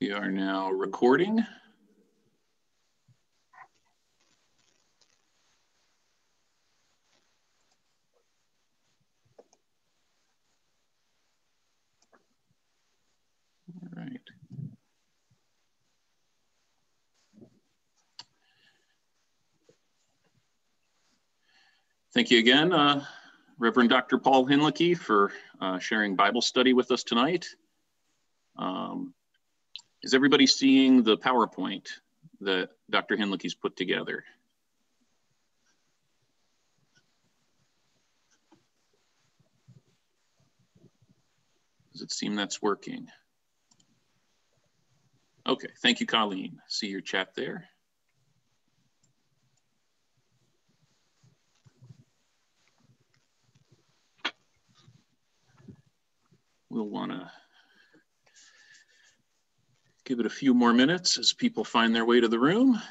We are now recording. All right. Thank you again, uh, Reverend Dr. Paul Hinlicky for uh, sharing Bible study with us tonight. Um, is everybody seeing the PowerPoint that Dr. Hinlicky's put together? Does it seem that's working? Okay, thank you, Colleen. See your chat there. We'll wanna Give it a few more minutes as people find their way to the room.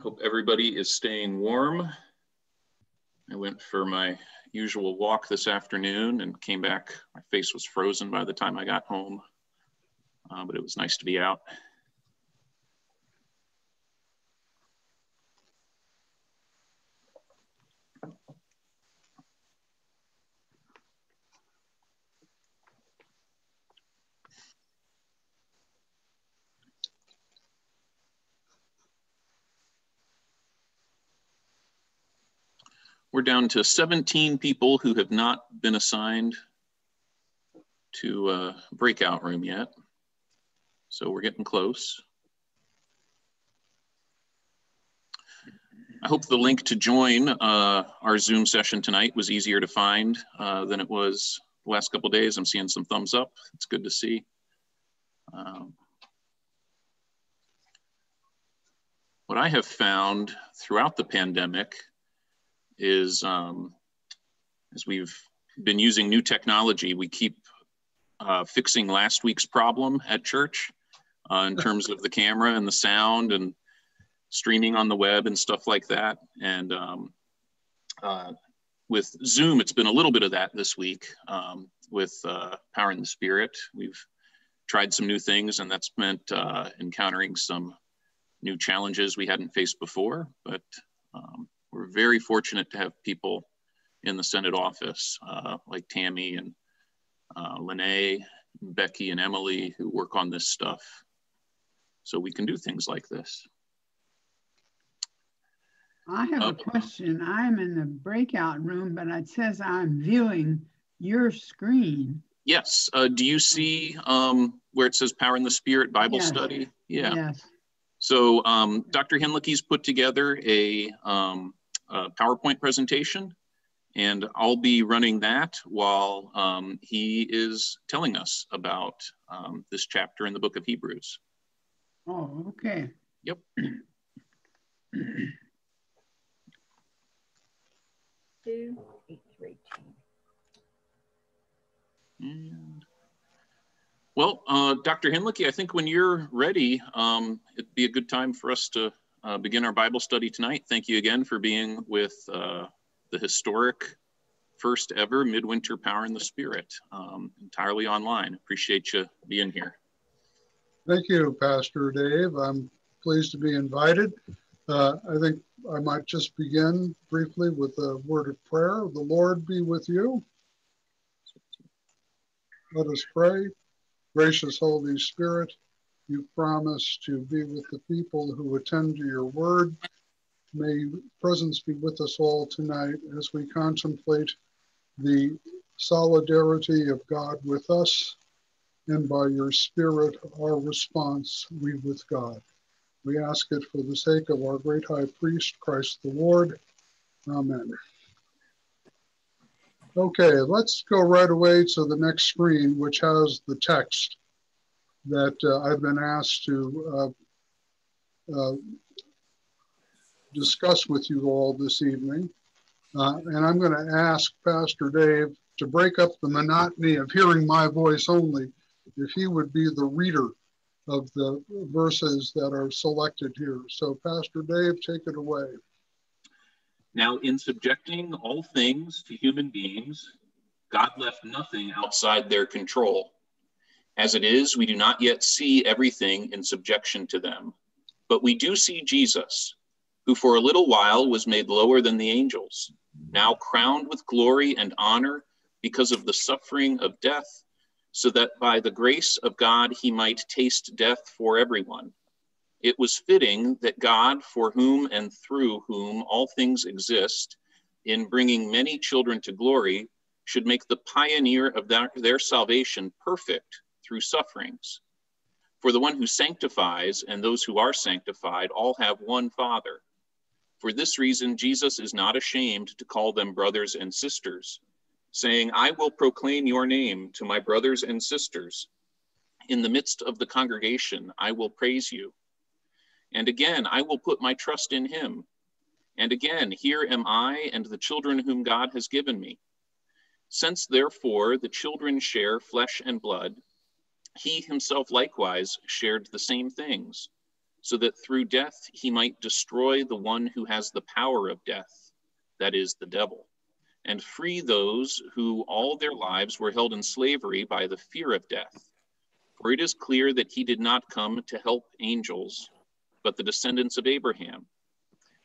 Hope everybody is staying warm. I went for my usual walk this afternoon and came back. My face was frozen by the time I got home, uh, but it was nice to be out. We're down to 17 people who have not been assigned to a breakout room yet. So we're getting close. I hope the link to join uh, our Zoom session tonight was easier to find uh, than it was the last couple days. I'm seeing some thumbs up. It's good to see. Um, what I have found throughout the pandemic is um, as we've been using new technology, we keep uh, fixing last week's problem at church uh, in terms of the camera and the sound and streaming on the web and stuff like that. And um, uh, with Zoom, it's been a little bit of that this week um, with uh, Power in the Spirit. We've tried some new things, and that's meant uh, encountering some new challenges we hadn't faced before. But um, we're very fortunate to have people in the Synod office uh, like Tammy and uh, Lene, Becky, and Emily who work on this stuff. So we can do things like this. I have a question. I'm in the breakout room, but it says I'm viewing your screen. Yes. Uh, do you see um, where it says Power in the Spirit Bible yes. Study? Yeah. Yes. So um, Dr. Hinlicky's put together a um, uh, PowerPoint presentation, and I'll be running that while um, he is telling us about um, this chapter in the book of Hebrews. Oh, okay. Yep. Two, eight, three, two. And well, uh, Dr. Hinlicky, I think when you're ready, um, it'd be a good time for us to uh, begin our Bible study tonight. Thank you again for being with uh, the historic first ever Midwinter Power in the Spirit, um, entirely online. Appreciate you being here. Thank you, Pastor Dave. I'm pleased to be invited. Uh, I think I might just begin briefly with a word of prayer. The Lord be with you. Let us pray. Gracious Holy Spirit, you promise to be with the people who attend to your word. May presence be with us all tonight as we contemplate the solidarity of God with us, and by your Spirit, our response, we with God. We ask it for the sake of our great high priest, Christ the Lord. Amen. Okay, let's go right away to the next screen, which has the text that uh, I've been asked to uh, uh, discuss with you all this evening. Uh, and I'm going to ask Pastor Dave to break up the monotony of hearing my voice only, if he would be the reader of the verses that are selected here. So, Pastor Dave, take it away. Now, in subjecting all things to human beings, God left nothing outside their control. As it is, we do not yet see everything in subjection to them, but we do see Jesus, who for a little while was made lower than the angels, now crowned with glory and honor because of the suffering of death, so that by the grace of God he might taste death for everyone. It was fitting that God, for whom and through whom all things exist, in bringing many children to glory, should make the pioneer of their, their salvation perfect through sufferings. For the one who sanctifies and those who are sanctified all have one Father. For this reason, Jesus is not ashamed to call them brothers and sisters, saying, I will proclaim your name to my brothers and sisters. In the midst of the congregation, I will praise you. And again, I will put my trust in him. And again, here am I and the children whom God has given me. Since therefore the children share flesh and blood, he himself likewise shared the same things, so that through death he might destroy the one who has the power of death, that is, the devil, and free those who all their lives were held in slavery by the fear of death. For it is clear that he did not come to help angels but the descendants of Abraham.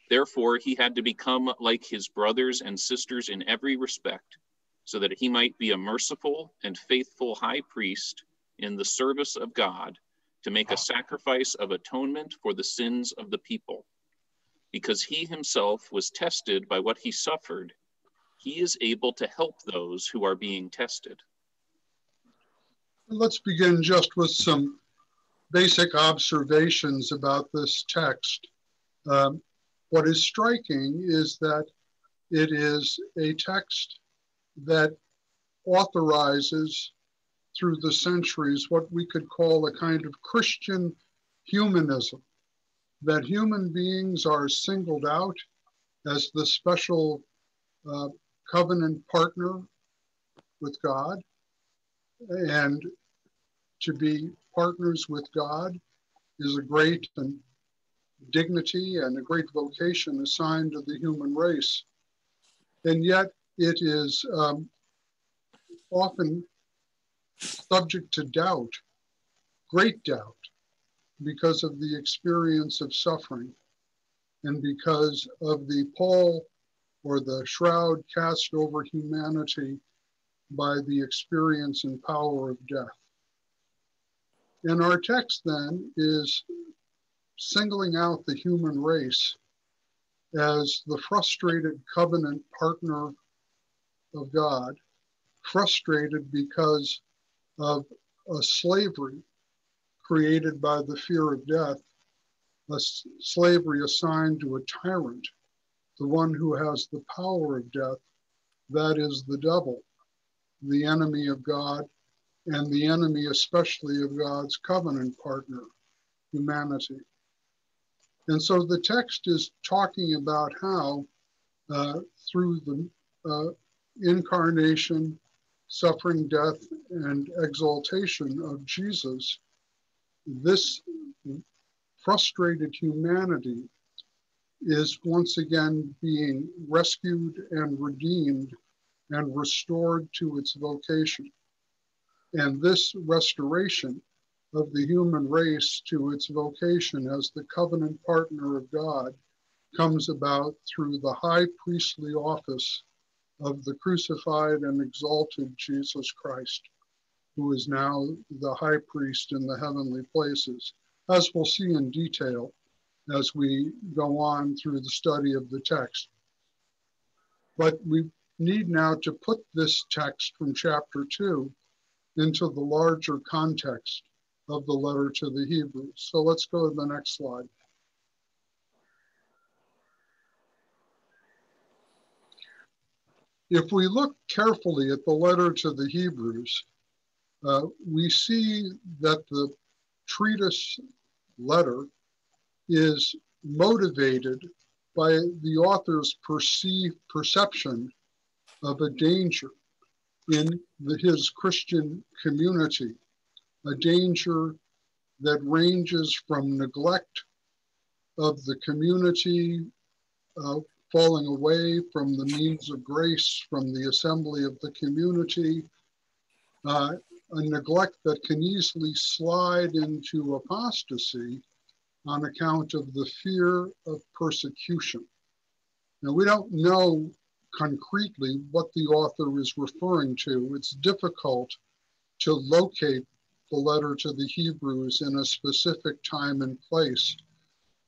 Therefore, he had to become like his brothers and sisters in every respect, so that he might be a merciful and faithful high priest in the service of God to make a sacrifice of atonement for the sins of the people. Because he himself was tested by what he suffered, he is able to help those who are being tested. Let's begin just with some basic observations about this text. Um, what is striking is that it is a text that authorizes through the centuries what we could call a kind of Christian humanism, that human beings are singled out as the special uh, covenant partner with God and to be partners with God is a great and dignity and a great vocation assigned to the human race. And yet it is um, often subject to doubt, great doubt, because of the experience of suffering and because of the pall or the shroud cast over humanity by the experience and power of death. And our text then is singling out the human race as the frustrated covenant partner of God, frustrated because of a slavery created by the fear of death, a slavery assigned to a tyrant, the one who has the power of death, that is the devil, the enemy of God and the enemy, especially of God's covenant partner, humanity. And so the text is talking about how, uh, through the uh, incarnation, suffering, death, and exaltation of Jesus, this frustrated humanity is once again being rescued and redeemed and restored to its vocation. And this restoration of the human race to its vocation as the covenant partner of God comes about through the high priestly office of the crucified and exalted Jesus Christ, who is now the high priest in the heavenly places, as we'll see in detail as we go on through the study of the text. But we need now to put this text from chapter 2 into the larger context of the letter to the Hebrews. So let's go to the next slide. If we look carefully at the letter to the Hebrews, uh, we see that the treatise letter is motivated by the author's perceived perception of a danger in the, his Christian community, a danger that ranges from neglect of the community, uh, falling away from the means of grace, from the assembly of the community, uh, a neglect that can easily slide into apostasy on account of the fear of persecution. Now, we don't know concretely what the author is referring to. It's difficult to locate the letter to the Hebrews in a specific time and place,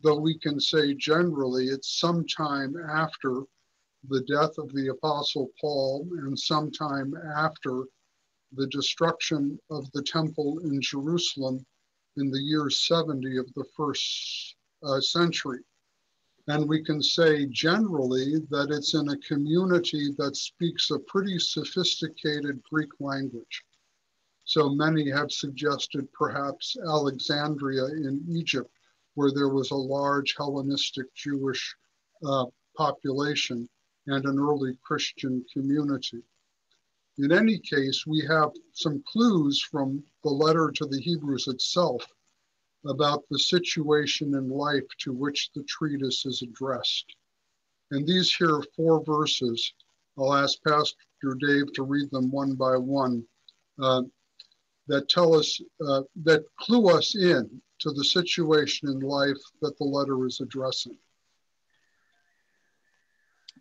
though we can say generally it's sometime after the death of the Apostle Paul and sometime after the destruction of the temple in Jerusalem in the year 70 of the first uh, century. And we can say generally that it's in a community that speaks a pretty sophisticated Greek language. So many have suggested perhaps Alexandria in Egypt, where there was a large Hellenistic Jewish uh, population and an early Christian community. In any case, we have some clues from the letter to the Hebrews itself about the situation in life to which the treatise is addressed. And these here are four verses, I'll ask Pastor Dave to read them one by one, uh, that tell us, uh, that clue us in to the situation in life that the letter is addressing.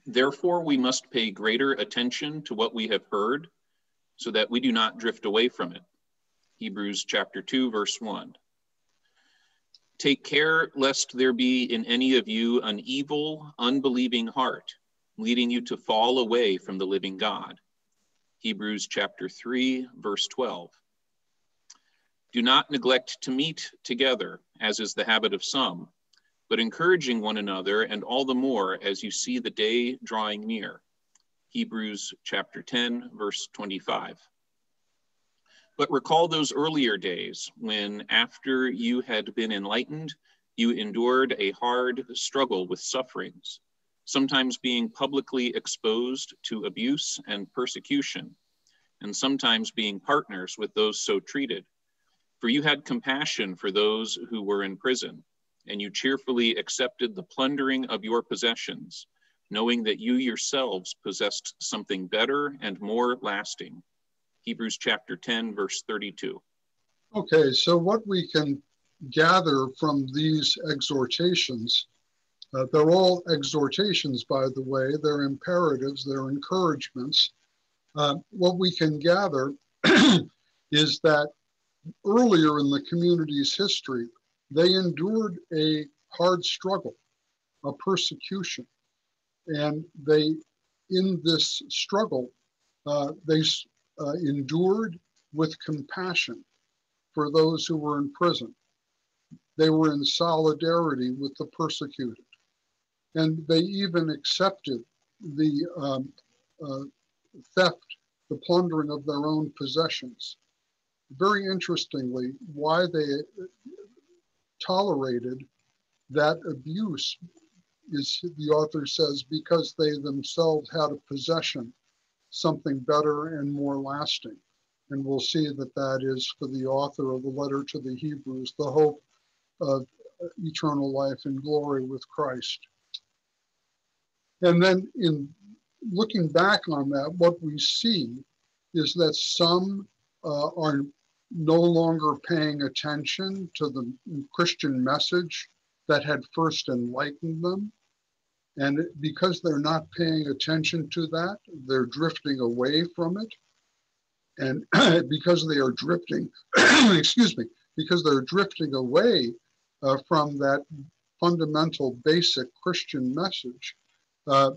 Therefore, we must pay greater attention to what we have heard so that we do not drift away from it. Hebrews chapter 2, verse 1. Take care lest there be in any of you an evil, unbelieving heart, leading you to fall away from the living God. Hebrews chapter 3, verse 12. Do not neglect to meet together, as is the habit of some but encouraging one another, and all the more as you see the day drawing near. Hebrews chapter 10, verse 25. But recall those earlier days when, after you had been enlightened, you endured a hard struggle with sufferings, sometimes being publicly exposed to abuse and persecution, and sometimes being partners with those so treated. For you had compassion for those who were in prison and you cheerfully accepted the plundering of your possessions, knowing that you yourselves possessed something better and more lasting. Hebrews chapter 10, verse 32. Okay, so what we can gather from these exhortations, uh, they're all exhortations, by the way, they're imperatives, they're encouragements. Uh, what we can gather is that earlier in the community's history, they endured a hard struggle, a persecution. And they, in this struggle, uh, they uh, endured with compassion for those who were in prison. They were in solidarity with the persecuted. And they even accepted the um, uh, theft, the plundering of their own possessions. Very interestingly, why they tolerated that abuse is the author says because they themselves had a possession something better and more lasting. And we'll see that that is for the author of the letter to the hebrews the hope of eternal life and glory with christ. And then in looking back on that what we see is that some uh, are no longer paying attention to the Christian message that had first enlightened them. And because they're not paying attention to that, they're drifting away from it. And because they are drifting, excuse me, because they're drifting away uh, from that fundamental, basic Christian message, uh,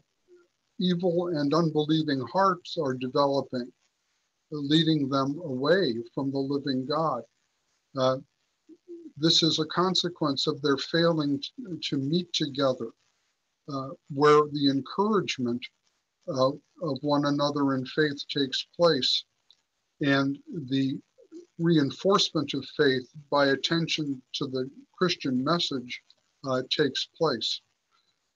evil and unbelieving hearts are developing leading them away from the living God. Uh, this is a consequence of their failing to, to meet together, uh, where the encouragement uh, of one another in faith takes place and the reinforcement of faith by attention to the Christian message uh, takes place.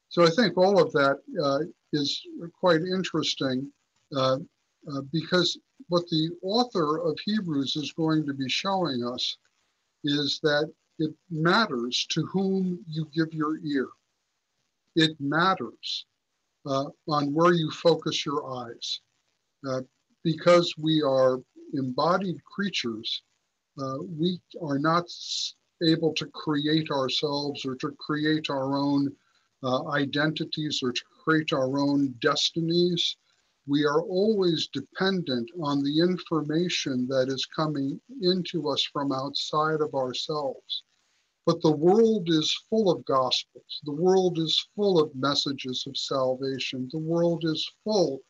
So I think all of that uh, is quite interesting uh, because what the author of Hebrews is going to be showing us is that it matters to whom you give your ear. It matters uh, on where you focus your eyes. Uh, because we are embodied creatures, uh, we are not able to create ourselves or to create our own uh, identities or to create our own destinies. We are always dependent on the information that is coming into us from outside of ourselves. But the world is full of gospels. The world is full of messages of salvation. The world is full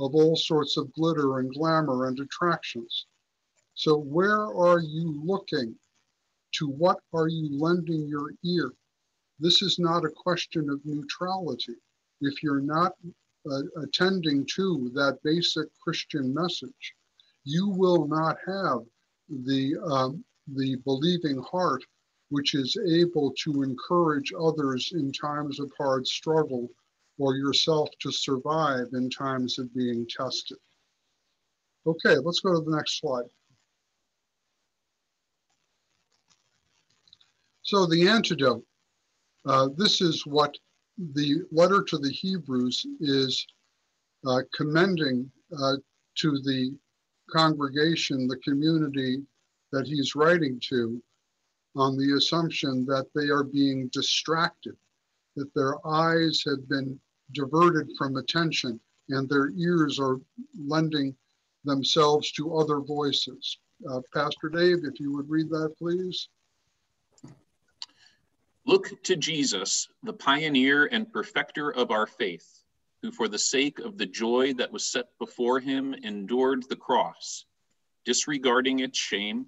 of all sorts of glitter and glamour and attractions. So, where are you looking? To what are you lending your ear? This is not a question of neutrality. If you're not uh, attending to that basic Christian message, you will not have the, um, the believing heart which is able to encourage others in times of hard struggle or yourself to survive in times of being tested. Okay, let's go to the next slide. So the antidote, uh, this is what the letter to the Hebrews is uh, commending uh, to the congregation, the community that he's writing to, on the assumption that they are being distracted, that their eyes have been diverted from attention and their ears are lending themselves to other voices. Uh, Pastor Dave, if you would read that, please. Look to Jesus, the pioneer and perfecter of our faith, who for the sake of the joy that was set before him endured the cross, disregarding its shame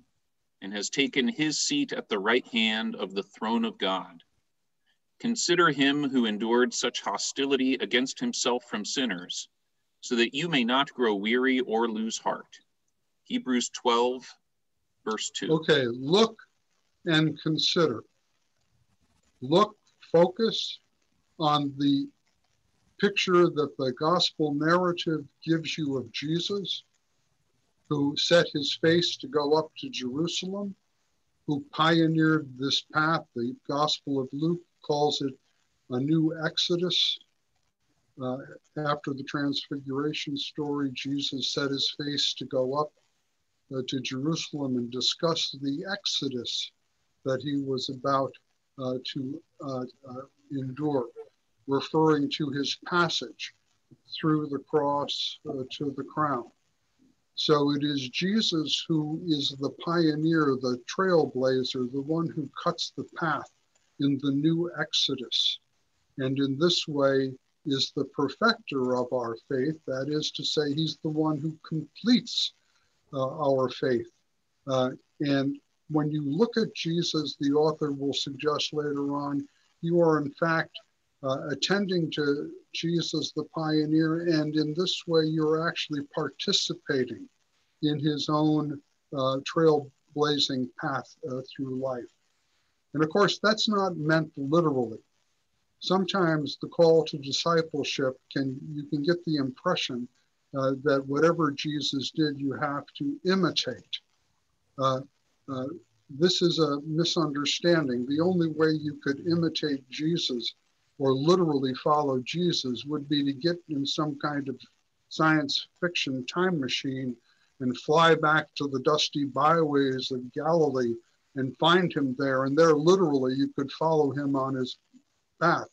and has taken his seat at the right hand of the throne of God. Consider him who endured such hostility against himself from sinners, so that you may not grow weary or lose heart. Hebrews 12, verse 2. Okay, look and consider. Look, focus on the picture that the gospel narrative gives you of Jesus who set his face to go up to Jerusalem, who pioneered this path. The Gospel of Luke calls it a new Exodus. Uh, after the Transfiguration story, Jesus set his face to go up uh, to Jerusalem and discuss the Exodus that he was about to uh, uh, endure, referring to his passage through the cross uh, to the crown. So it is Jesus who is the pioneer, the trailblazer, the one who cuts the path in the new Exodus. And in this way is the perfecter of our faith. That is to say, he's the one who completes uh, our faith. Uh, and when you look at Jesus, the author will suggest later on, you are in fact uh, attending to Jesus the pioneer, and in this way, you're actually participating in his own uh, trailblazing path uh, through life. And of course, that's not meant literally. Sometimes the call to discipleship can you can get the impression uh, that whatever Jesus did, you have to imitate. Uh, this is a misunderstanding. The only way you could imitate Jesus or literally follow Jesus would be to get in some kind of science fiction time machine and fly back to the dusty byways of Galilee and find him there. And there, literally, you could follow him on his path.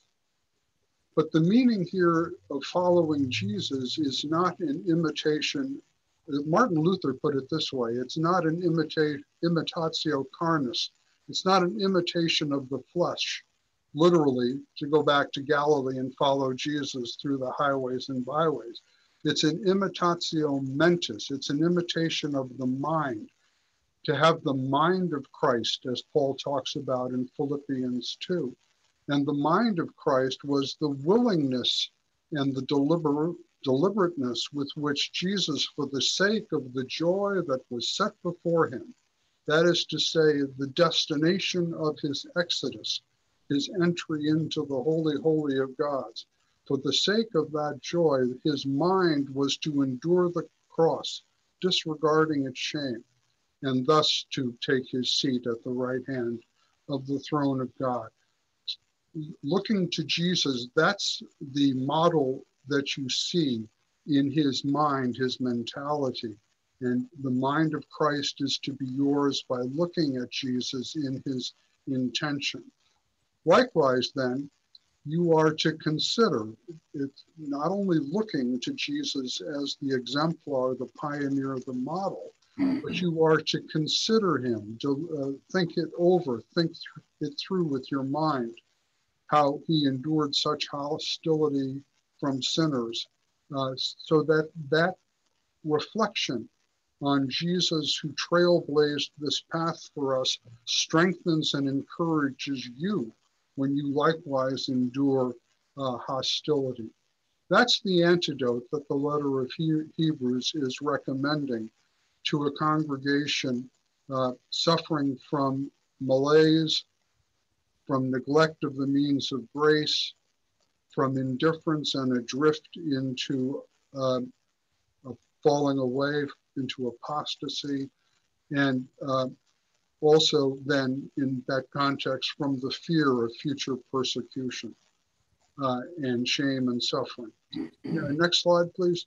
But the meaning here of following Jesus is not an imitation. Martin Luther put it this way it's not an imitate, imitatio carnis, it's not an imitation of the flesh literally to go back to Galilee and follow Jesus through the highways and byways. It's an imitatio mentis, it's an imitation of the mind. To have the mind of Christ, as Paul talks about in Philippians 2. And the mind of Christ was the willingness and the deliberate, deliberateness with which Jesus, for the sake of the joy that was set before him, that is to say, the destination of his exodus, his entry into the holy, holy of gods. For the sake of that joy, his mind was to endure the cross, disregarding its shame, and thus to take his seat at the right hand of the throne of God. Looking to Jesus, that's the model that you see in his mind, his mentality. And the mind of Christ is to be yours by looking at Jesus in his intention. Likewise, then, you are to consider it not only looking to Jesus as the exemplar, the pioneer, the model, but you are to consider him, to uh, think it over, think th- it through with your mind, how he endured such hostility from sinners, uh, so that that reflection on Jesus, who trailblazed this path for us, strengthens and encourages you when you likewise endure uh, hostility. That's the antidote that the letter of he- Hebrews is recommending to a congregation uh, suffering from malaise, from neglect of the means of grace, from indifference and adrift into uh, falling away into apostasy, and uh, also then in that context from the fear of future persecution uh, and shame and suffering. Yeah, next slide, please.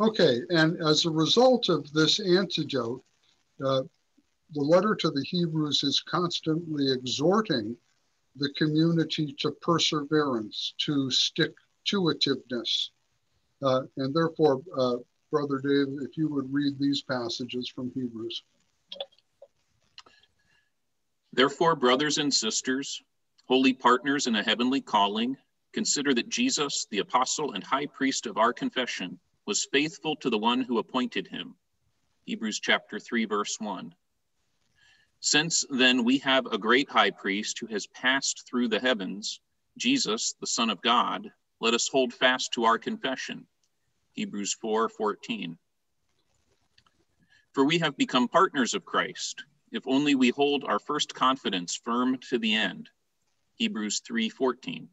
Okay, and as a result of this antidote, uh, the letter to the Hebrews is constantly exhorting the community to perseverance, to stick to itiveness. Uh, and therefore, uh, Brother Dave, if you would read these passages from Hebrews. Therefore, brothers and sisters, holy partners in a heavenly calling, consider that Jesus, the apostle and high priest of our confession, was faithful to the one who appointed him. Hebrews chapter 3, verse 1. Since then we have a great high priest who has passed through the heavens, Jesus, the Son of God, let us hold fast to our confession. Hebrews 4 14. For we have become partners of Christ, if only we hold our first confidence firm to the end. Hebrews 3 14.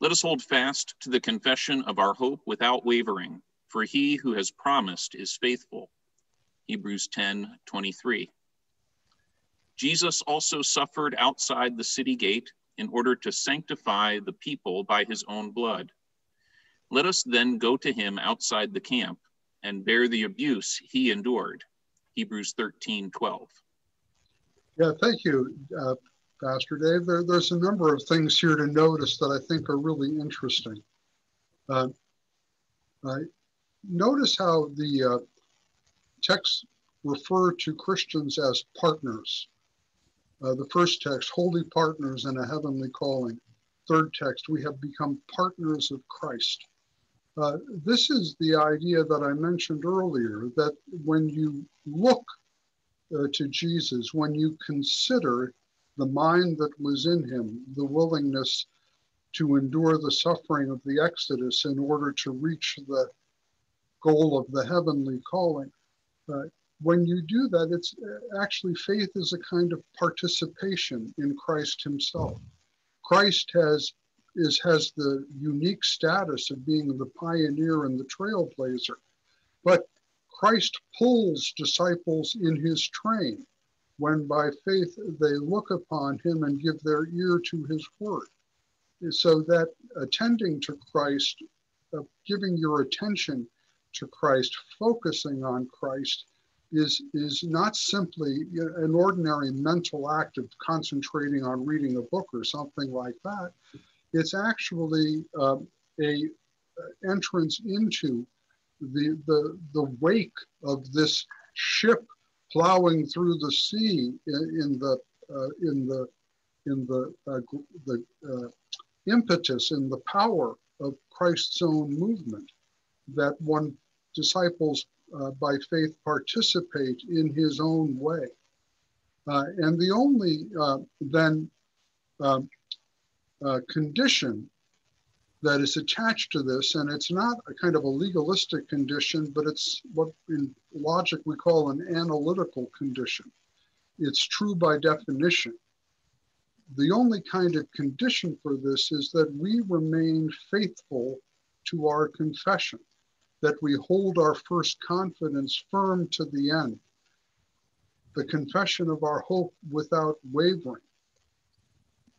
Let us hold fast to the confession of our hope without wavering, for he who has promised is faithful. Hebrews 10 23. Jesus also suffered outside the city gate in order to sanctify the people by his own blood. Let us then go to him outside the camp and bear the abuse he endured. Hebrews 13 12. Yeah, thank you, uh, Pastor Dave. There, there's a number of things here to notice that I think are really interesting. Uh, notice how the uh, texts refer to Christians as partners. Uh, the first text, holy partners in a heavenly calling. Third text, we have become partners of Christ. Uh, this is the idea that I mentioned earlier that when you look uh, to Jesus, when you consider the mind that was in him, the willingness to endure the suffering of the Exodus in order to reach the goal of the heavenly calling. Uh, when you do that, it's uh, actually faith is a kind of participation in Christ Himself. Christ has is has the unique status of being the pioneer and the trailblazer, but Christ pulls disciples in His train when by faith they look upon him and give their ear to his word. So that attending to Christ, uh, giving your attention to Christ, focusing on Christ, is, is not simply an ordinary mental act of concentrating on reading a book or something like that. It's actually uh, a entrance into the, the, the wake of this ship plowing through the sea in, in the uh, in the in the uh, the uh, impetus and the power of Christ's own movement that one disciples uh, by faith participate in his own way. Uh, and the only uh, then um, condition that is attached to this, and it's not a kind of a legalistic condition, but it's what in logic we call an analytical condition. It's true by definition the only kind of condition for this is that we remain faithful to our confession, that we hold our first confidence firm to the end, the confession of our hope without wavering.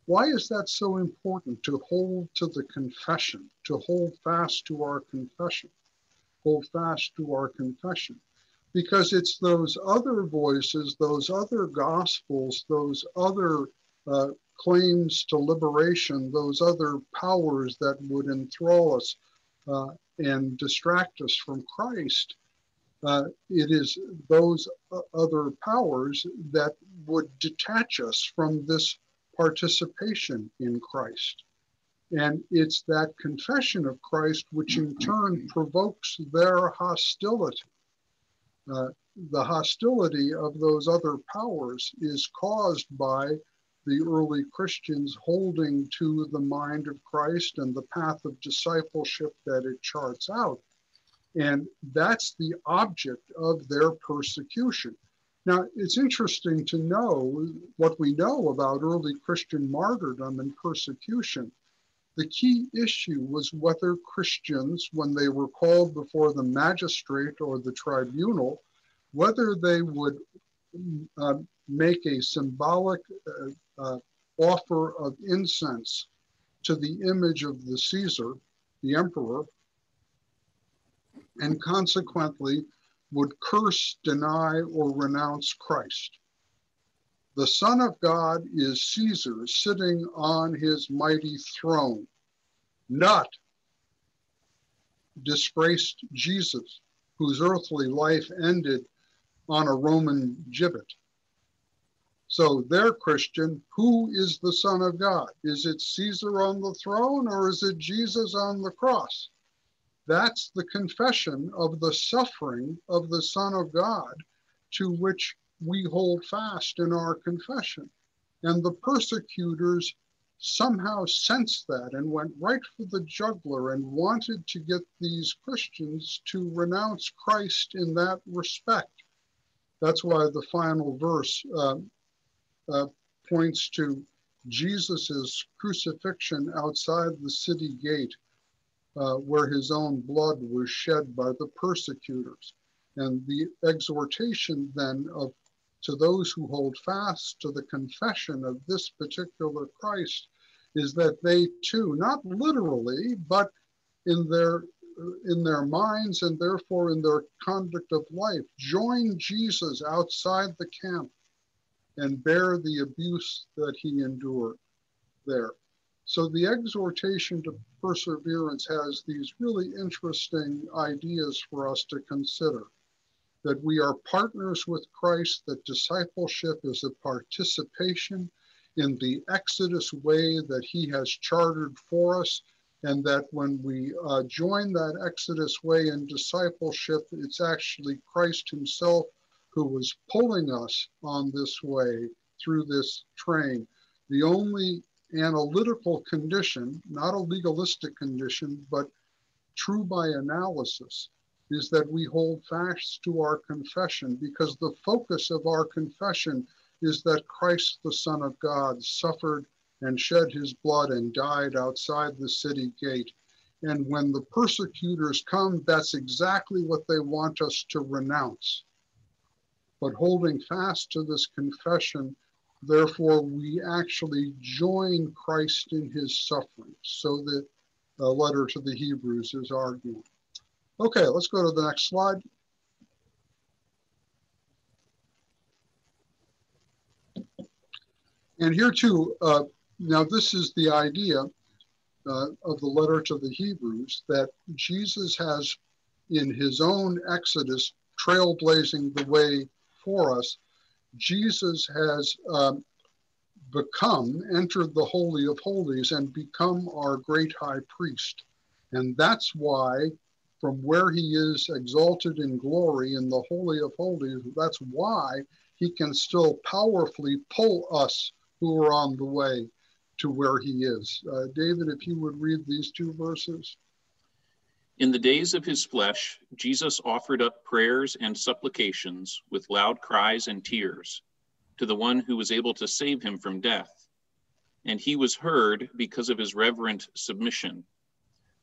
Why is that so important to hold to the confession, to hold fast to our confession? Hold fast to our confession. Because it's those other voices, those other gospels, those other uh, claims to liberation, those other powers that would enthrall us uh, and distract us from Christ. Uh, it is those other powers that would detach us from this participation in Christ. And it's that confession of Christ which in turn provokes their hostility. Uh, the hostility of those other powers is caused by the early Christians holding to the mind of Christ and the path of discipleship that it charts out. And that's the object of their persecution. Now, it's interesting to know what we know about early Christian martyrdom and persecution. The key issue was whether Christians, when they were called before the magistrate or the tribunal, whether they would uh, make a symbolic uh, uh, offer of incense to the image of the Caesar, the emperor, and consequently would curse, deny, or renounce Christ. The Son of God is Caesar sitting on his mighty throne, not disgraced Jesus, whose earthly life ended on a Roman gibbet. So they're Christian. Who is the Son of God? Is it Caesar on the throne or is it Jesus on the cross? That's the confession of the suffering of the Son of God to which we hold fast in our confession. And the persecutors somehow sensed that and went right for the juggler and wanted to get these Christians to renounce Christ in that respect. That's why the final verse uh, uh, points to Jesus's crucifixion outside the city gate uh, where his own blood was shed by the persecutors. And the exhortation then of to those who hold fast to the confession of this particular Christ is that they too, not literally, but in their in their minds and therefore in their conduct of life, join Jesus outside the camp and bear the abuse that he endured there. So the exhortation to perseverance has these really interesting ideas for us to consider that we are partners with Christ, that discipleship is a participation in the Exodus way that he has chartered for us, and that when we uh, join that Exodus way in discipleship, it's actually Christ himself who was pulling us on this way through this train. The only analytical condition, not a legalistic condition, but true by analysis, is that we hold fast to our confession because the focus of our confession is that Christ, the Son of God, suffered and shed his blood and died outside the city gate. And when the persecutors come, that's exactly what they want us to renounce. But holding fast to this confession Therefore, we actually join Christ in his suffering. So the uh, letter to the Hebrews is arguing. Okay, let's go to the next slide. And here too, uh, now this is the idea uh, of the letter to the Hebrews that Jesus has in his own Exodus trailblazing the way for us Jesus has um, become, entered the Holy of Holies and become our great high priest. And that's why, from where he is exalted in glory in the Holy of Holies, that's why he can still powerfully pull us who are on the way to where he is. Uh, David, if you would read these two verses. In the days of his flesh, Jesus offered up prayers and supplications with loud cries and tears to the one who was able to save him from death. and he was heard because of his reverent submission.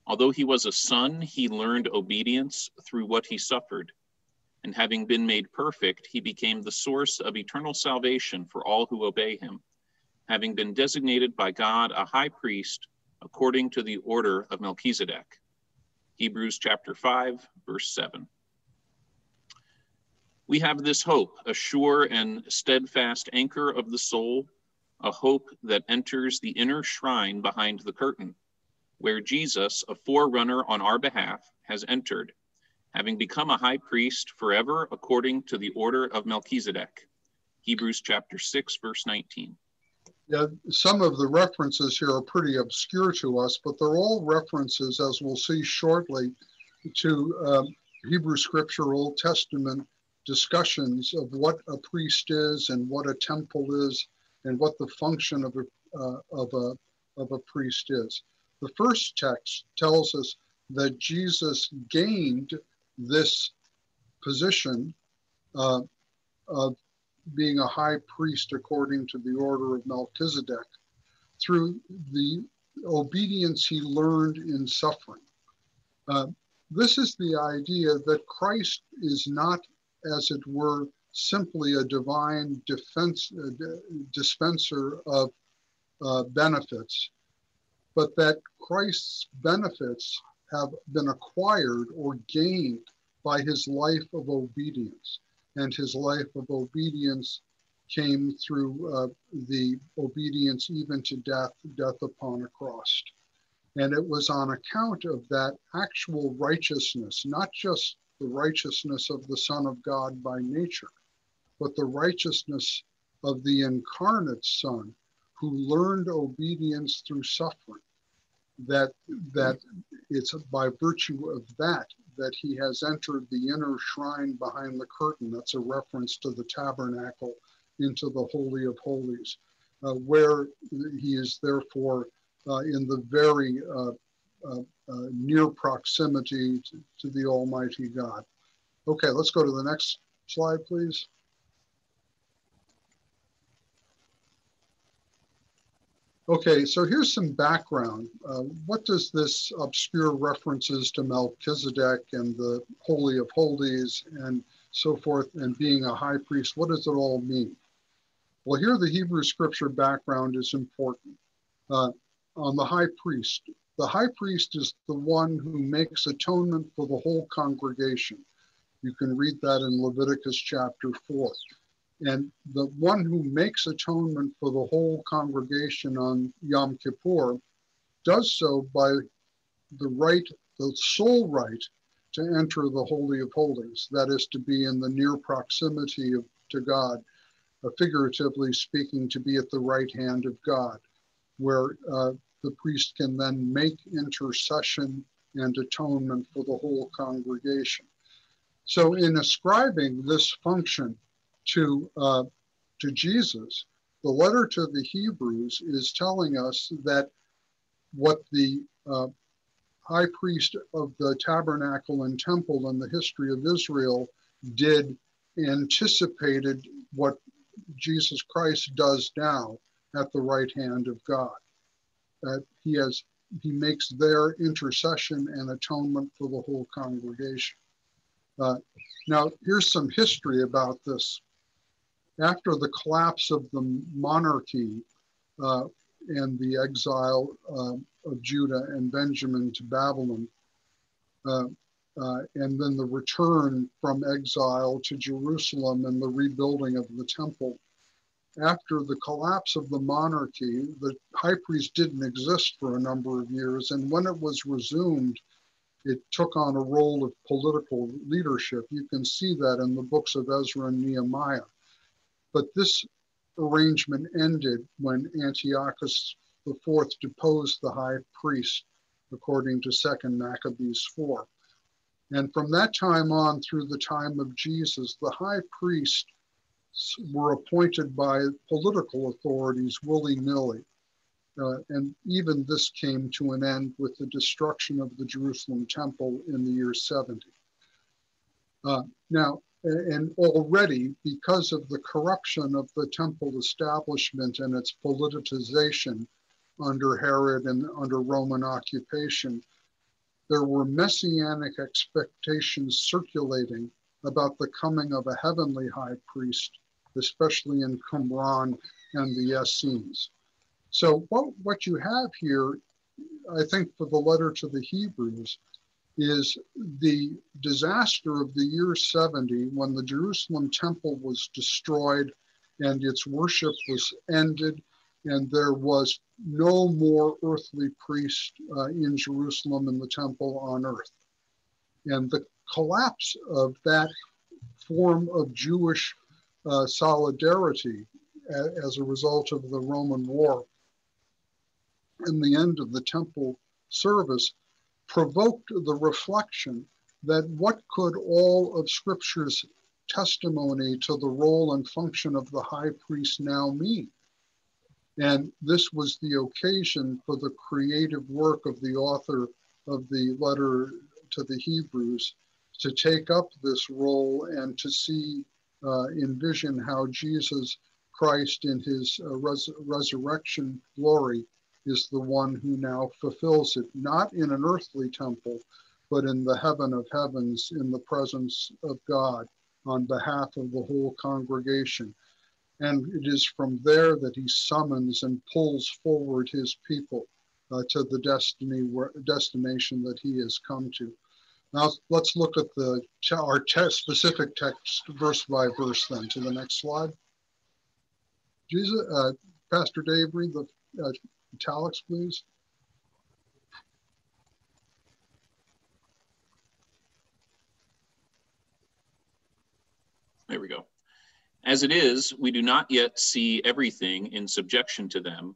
Although he was a son, he learned obedience through what he suffered. And having been made perfect, he became the source of eternal salvation for all who obey him, having been designated by God a high priest according to the order of Melchizedek. Hebrews chapter 5, verse 7. We have this hope, a sure and steadfast anchor of the soul a hope that enters the inner shrine behind the curtain, where Jesus, a forerunner on our behalf, has entered, having become a high priest forever according to the order of Melchizedek. Hebrews chapter 6, verse 19. Yeah, some of the references here are pretty obscure to us, but they're all references, as we'll see shortly, to um, Hebrew scripture, Old Testament discussions of what a priest is and what a temple is and what the function of a, uh, of a, of a priest is. The first text tells us that Jesus gained this position uh, of being a high priest according to the order of Melchizedek through the obedience he learned in suffering. Uh, this is the idea that Christ is not, as it were, simply a divine defense, uh, dispenser of uh, benefits, but that Christ's benefits have been acquired or gained by his life of obedience. And his life of obedience came through uh, the obedience even to death, death upon a cross. And it was on account of that actual righteousness, not just the righteousness of the Son of God by nature, but the righteousness of the incarnate Son who learned obedience through suffering. That, that it's by virtue of that that he has entered the inner shrine behind the curtain. That's a reference to the tabernacle into the Holy of Holies, uh, where he is therefore uh, in the very uh, uh, uh near proximity to, to the Almighty God. Okay, let's go to the next slide, please. Okay, so here's some background. Uh, what does this obscure references to Melchizedek and the Holy of Holies and so forth and being a high priest, what does it all mean? Well, here the Hebrew scripture background is important. Uh, on the high priest, the high priest is the one who makes atonement for the whole congregation. You can read that in Leviticus chapter 4. And the one who makes atonement for the whole congregation on Yom Kippur does so by the right, the sole right to enter the Holy of Holies, that is to be in the near proximity of, to God, uh, figuratively speaking, to be at the right hand of God, where uh, the priest can then make intercession and atonement for the whole congregation. So, in ascribing this function to, uh, to Jesus, the letter to the Hebrews is telling us that what the uh, high priest of the tabernacle and temple in the history of Israel did anticipated what Jesus Christ does now at the right hand of God. That he has he makes their intercession and atonement for the whole congregation. Uh, now, here's some history about this after the collapse of the monarchy uh, and the exile uh, of Judah and Benjamin to Babylon, uh, uh, and then the return from exile to Jerusalem and the rebuilding of the temple. After the collapse of the monarchy, the high priest didn't exist for a number of years, and when it was resumed, it took on a role of political leadership. You can see that in the books of Ezra and Nehemiah. But this arrangement ended when Antiochus IV deposed the high priest, according to 2nd Maccabees 4. And from that time on through the time of Jesus, the high priests were appointed by political authorities willy nilly. Uh, and even this came to an end with the destruction of the Jerusalem temple in the year 70. Uh, now, and already because of the corruption of the temple establishment and its politicization under Herod and under Roman occupation, there were messianic expectations circulating about the coming of a heavenly high priest, especially in Qumran and the Essenes. So what, what you have here, I think for the letter to the Hebrews, is the disaster of the year 70 when the Jerusalem temple was destroyed and its worship was ended and there was no more earthly priest uh, in Jerusalem in the temple on earth. And the collapse of that form of Jewish uh, solidarity a, as a result of the Roman war and the end of the temple service provoked the reflection that what could all of Scripture's testimony to the role and function of the high priest now mean? And this was the occasion for the creative work of the author of the letter to the Hebrews to take up this role and to see, uh, envision how Jesus Christ in his uh, res- resurrection glory is the one who now fulfills it, not in an earthly temple, but in the heaven of heavens, in the presence of God on behalf of the whole congregation. And it is from there that he summons and pulls forward his people uh, to the destiny where, destination that he has come to. Now let's look at the our te specific text verse by verse then to the next slide. Jesus, uh, Pastor Dave, read the uh, italics, please. There we go. As it is, we do not yet see everything in subjection to them,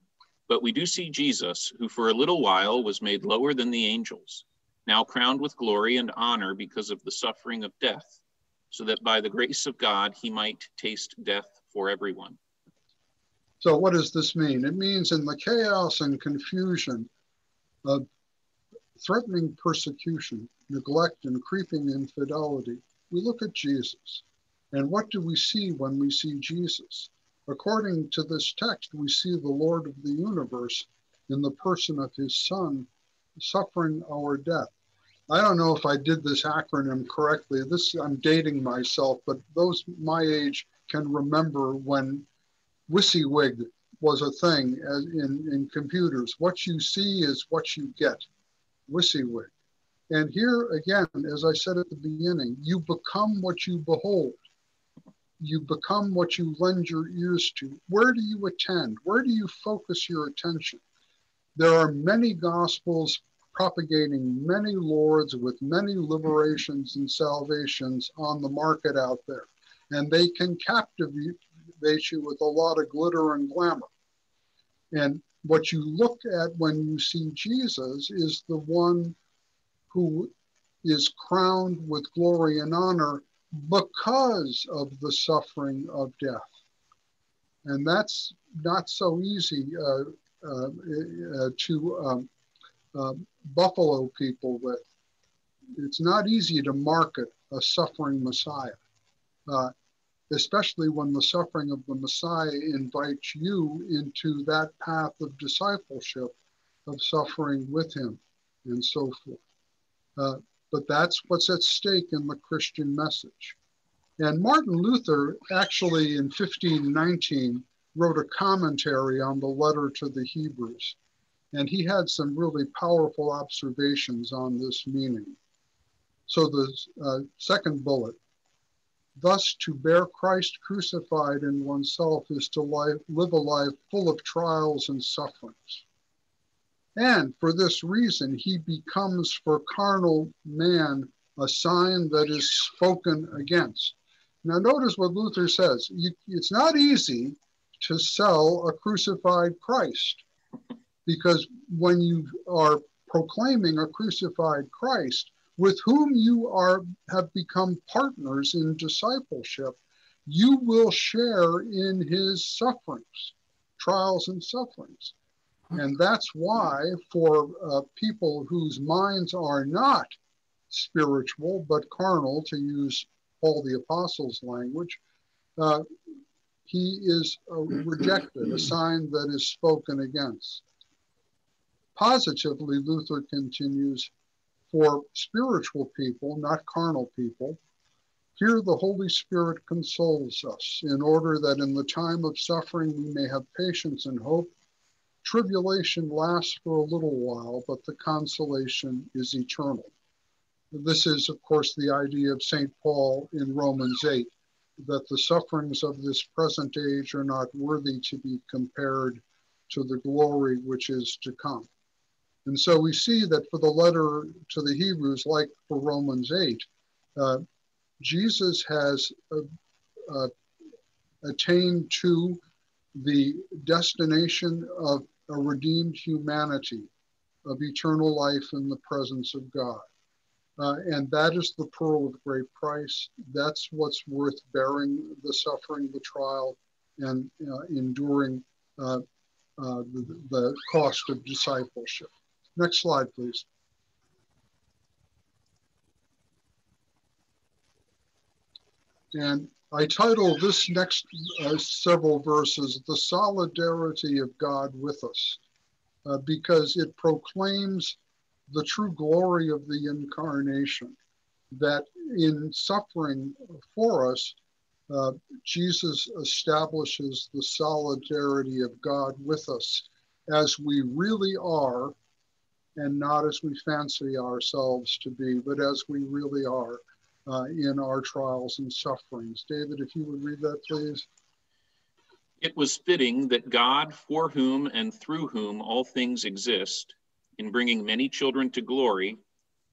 but we do see Jesus, who for a little while was made lower than the angels, now crowned with glory and honor because of the suffering of death, so that by the grace of God he might taste death for everyone. So, what does this mean? It means in the chaos and confusion of threatening persecution, neglect, and creeping infidelity, we look at Jesus and what do we see when we see Jesus? According to this text, we see the Lord of the universe in the person of his Son suffering our death. I don't know if I did this acronym correctly. This I'm dating myself, but those my age can remember when WYSIWYG was a thing in, in computers. What you see is what you get. WYSIWYG. And here again, as I said at the beginning, you become what you behold you become what you lend your ears to. Where do you attend? Where do you focus your attention? There are many gospels propagating many lords with many liberations and salvations on the market out there. And they can captivate you with a lot of glitter and glamour. And what you look at when you see Jesus is the one who is crowned with glory and honor because of the suffering of death. And that's not so easy uh, uh, uh, to um, uh, buffalo people with. It's not easy to market a suffering Messiah, uh, especially when the suffering of the Messiah invites you into that path of discipleship, of suffering with him, and so forth. Uh, but that's what's at stake in the Christian message. And Martin Luther actually in 1519 wrote a commentary on the letter to the Hebrews. And he had some really powerful observations on this meaning. So the uh, second bullet, thus to bear Christ crucified in oneself is to live, live a life full of trials and sufferings. And for this reason, he becomes for carnal man a sign that is spoken against. Now, notice what Luther says you, it's not easy to sell a crucified Christ because when you are proclaiming a crucified Christ with whom you are have become partners in discipleship, you will share in his sufferings, trials and sufferings. And that's why, for uh, people whose minds are not spiritual but carnal, to use Paul the Apostle's language, uh, he is uh, rejected, a sign that is spoken against. Positively, Luther continues, for spiritual people, not carnal people, here the Holy Spirit consoles us in order that in the time of suffering we may have patience and hope. Tribulation lasts for a little while, but the consolation is eternal. This is, of course, the idea of St. Paul in Romans 8 that the sufferings of this present age are not worthy to be compared to the glory which is to come. And so we see that for the letter to the Hebrews, like for Romans 8, uh, Jesus has uh, uh, attained to the destination of a redeemed humanity, of eternal life in the presence of God. Uh, and that is the pearl of great price. That's what's worth bearing the suffering, the trial, and uh, enduring uh, uh the, the cost of discipleship. Next slide, please. And I title this next uh, several verses, The Solidarity of God with Us, uh, because it proclaims the true glory of the incarnation, that in suffering for us, uh, Jesus establishes the solidarity of God with us as we really are, and not as we fancy ourselves to be, but as we really are uh, in our trials and sufferings. David, if you would read that, please. It was fitting that God, for whom and through whom all things exist, in bringing many children to glory,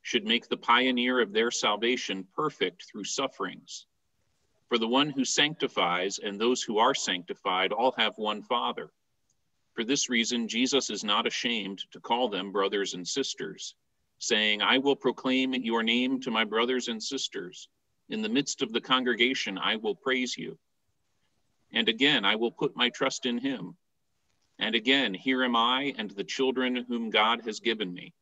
should make the pioneer of their salvation perfect through sufferings. For the one who sanctifies and those who are sanctified all have one Father. For this reason, Jesus is not ashamed to call them brothers and sisters saying, I will proclaim your name to my brothers and sisters. In the midst of the congregation, I will praise you. And again, I will put my trust in him. And again, here am I and the children whom God has given me.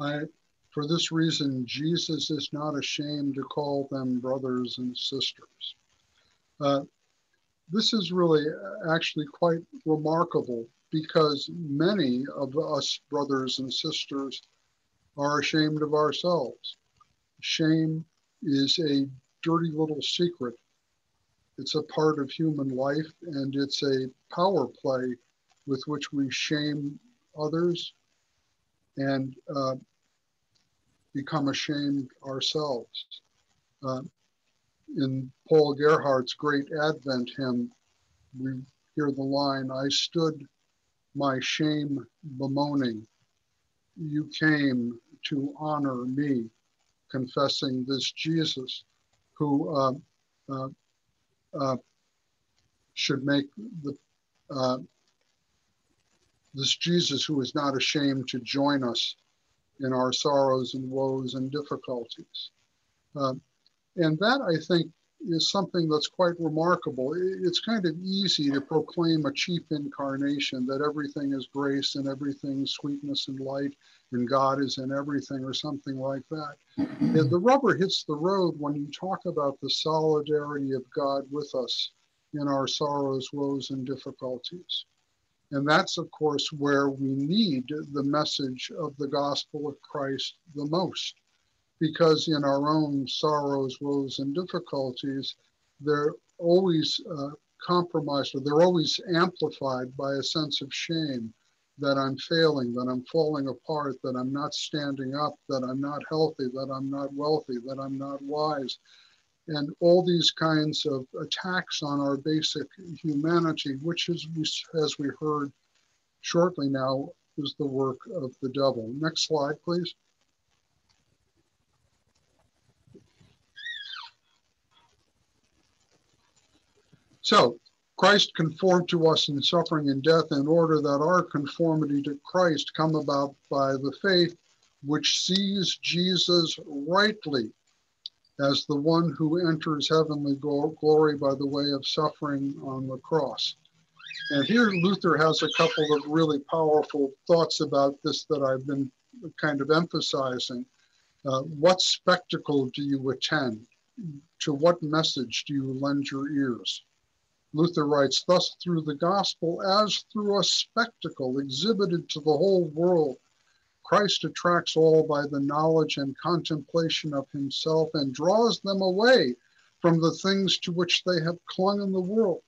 I, for this reason, Jesus is not ashamed to call them brothers and sisters. Uh, this is really actually quite remarkable because many of us brothers and sisters are ashamed of ourselves. Shame is a dirty little secret. It's a part of human life and it's a power play with which we shame others and uh, become ashamed ourselves. Uh, in Paul Gerhardt's great Advent hymn, we hear the line, I stood my shame bemoaning. You came to honor me, confessing this Jesus who uh, uh, uh, should make the uh, this Jesus who is not ashamed to join us in our sorrows and woes and difficulties. Uh, and that I think is something that's quite remarkable. It's kind of easy to proclaim a cheap incarnation that everything is grace and everything sweetness and light and God is in everything or something like that. And the rubber hits the road when you talk about the solidarity of God with us in our sorrows, woes, and difficulties. And that's, of course, where we need the message of the gospel of Christ the most because in our own sorrows, woes, and difficulties, they're always uh, compromised or they're always amplified by a sense of shame that I'm failing, that I'm falling apart, that I'm not standing up, that I'm not healthy, that I'm not wealthy, that I'm not wise. And all these kinds of attacks on our basic humanity, which is, as we heard shortly now, is the work of the devil. Next slide, please. So Christ conformed to us in suffering and death in order that our conformity to Christ come about by the faith which sees Jesus rightly as the one who enters heavenly glory by the way of suffering on the cross. And here Luther has a couple of really powerful thoughts about this that I've been kind of emphasizing. Uh, what spectacle do you attend? To what message do you lend your ears? Luther writes, thus through the gospel, as through a spectacle exhibited to the whole world, Christ attracts all by the knowledge and contemplation of himself and draws them away from the things to which they have clung in the world.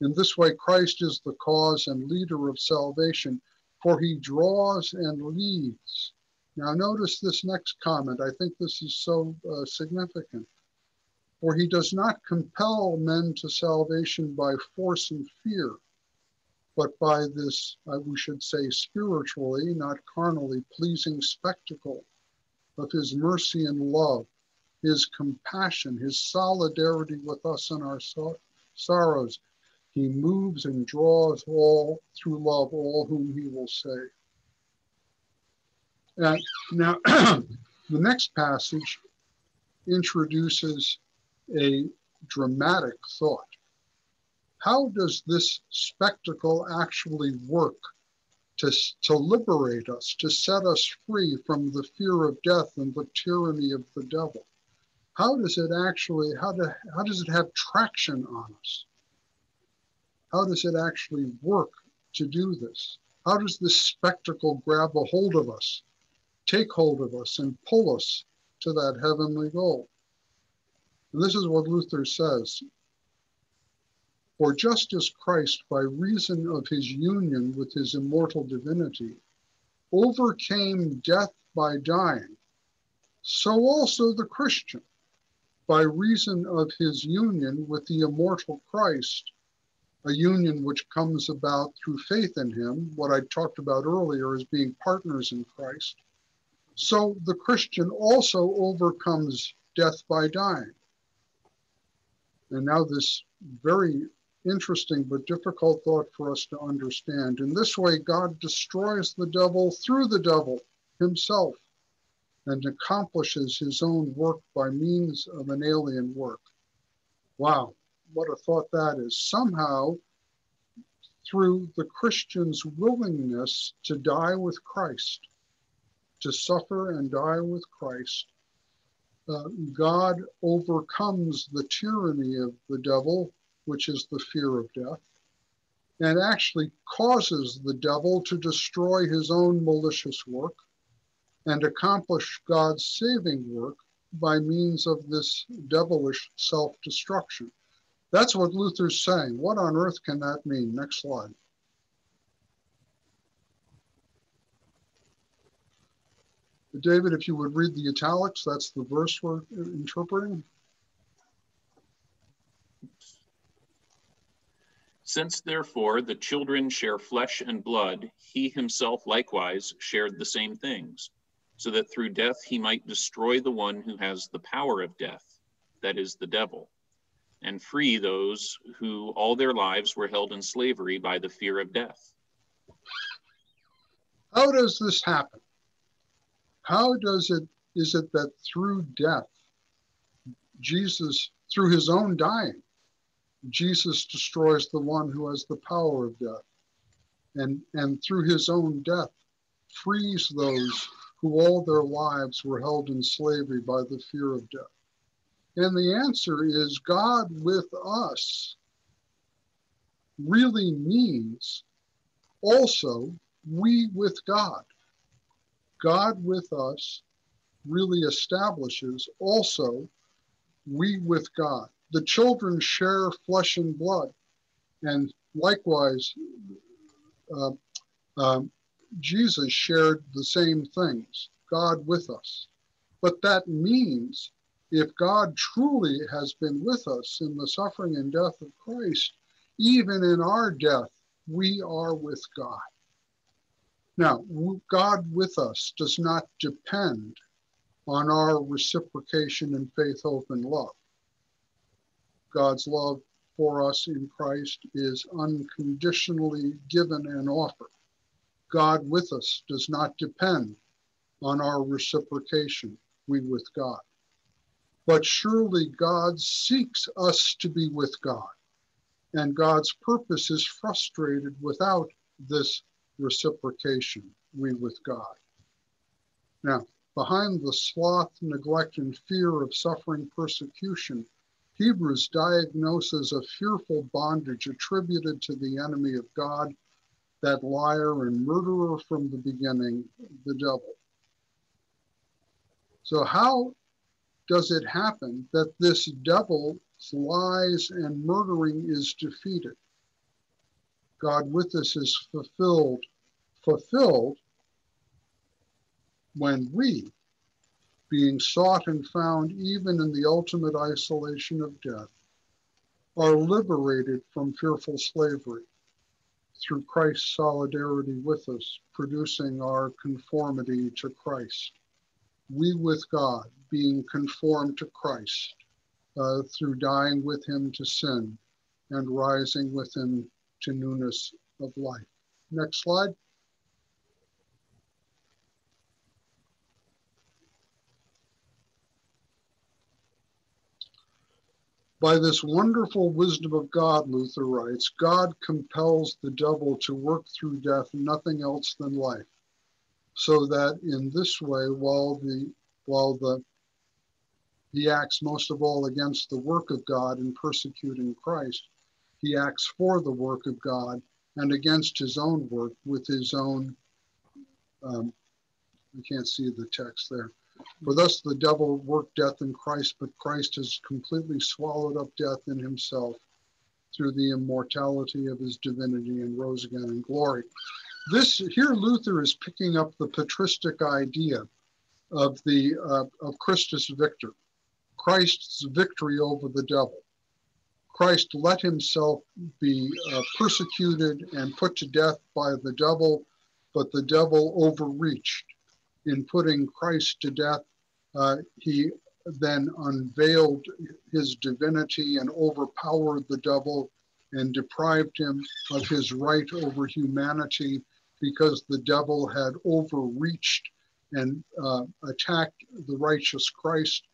In this way, Christ is the cause and leader of salvation, for he draws and leads. Now, notice this next comment. I think this is so uh, significant. For he does not compel men to salvation by force and fear, but by this, uh, we should say, spiritually, not carnally, pleasing spectacle of his mercy and love, his compassion, his solidarity with us in our so- sorrows. He moves and draws all through love, all whom he will save. And now, the next passage introduces a dramatic thought. How does this spectacle actually work to, to liberate us, to set us free from the fear of death and the tyranny of the devil? How does it actually, how, do, how does it have traction on us? How does it actually work to do this? How does this spectacle grab a hold of us, take hold of us, and pull us to that heavenly goal? And this is what Luther says. For just as Christ, by reason of his union with his immortal divinity, overcame death by dying, so also the Christian, by reason of his union with the immortal Christ, a union which comes about through faith in him, what I talked about earlier as being partners in Christ. So the Christian also overcomes death by dying. And now, this very interesting but difficult thought for us to understand. In this way, God destroys the devil through the devil himself and accomplishes his own work by means of an alien work. Wow, what a thought that is. Somehow, through the Christian's willingness to die with Christ, to suffer and die with Christ, uh, God overcomes the tyranny of the devil, which is the fear of death, and actually causes the devil to destroy his own malicious work and accomplish God's saving work by means of this devilish self destruction. That's what Luther's saying. What on earth can that mean? Next slide. David, if you would read the italics, that's the verse we're interpreting. Since therefore the children share flesh and blood, he himself likewise shared the same things, so that through death he might destroy the one who has the power of death, that is, the devil, and free those who all their lives were held in slavery by the fear of death. How does this happen? How does it is it that through death, Jesus, through his own dying, Jesus destroys the one who has the power of death, and and through his own death, frees those who all their lives were held in slavery by the fear of death. And the answer is God with us really means also we with God. God with us really establishes also we with God. The children share flesh and blood, and likewise, uh, um, Jesus shared the same things, God with us. But that means if God truly has been with us in the suffering and death of Christ, even in our death, we are with God. Now, God with us does not depend on our reciprocation in faith, hope, and love. God's love for us in Christ is unconditionally given and offered. God with us does not depend on our reciprocation, we with God. But surely God seeks us to be with God, and God's purpose is frustrated without this reciprocation, we with God. Now, Behind the sloth, neglect, and fear of suffering persecution, Hebrews diagnoses a fearful bondage attributed to the enemy of God, that liar and murderer from the beginning, the devil. So, how does it happen that this devil's lies and murdering is defeated? God with us is fulfilled, fulfilled when we, being sought and found even in the ultimate isolation of death, are liberated from fearful slavery through Christ's solidarity with us, producing our conformity to Christ. We with God, being conformed to Christ uh, through dying with him to sin and rising with him to newness of life. Next slide. By this wonderful wisdom of God, Luther writes, God compels the devil to work through death nothing else than life, so that in this way, while the while the he acts most of all against the work of God in persecuting Christ, he acts for the work of God and against his own work with his own. Um, I can't see the text there. For thus the devil worked death in Christ, but Christ has completely swallowed up death in himself through the immortality of his divinity and rose again in glory. This here Luther is picking up the patristic idea of the uh, of Christus victor, Christ's victory over the devil. Christ let himself be uh, persecuted and put to death by the devil, but the devil overreached in putting Christ to death, uh, he then unveiled his divinity and overpowered the devil and deprived him of his right over humanity because the devil had overreached and uh, attacked the righteous Christ,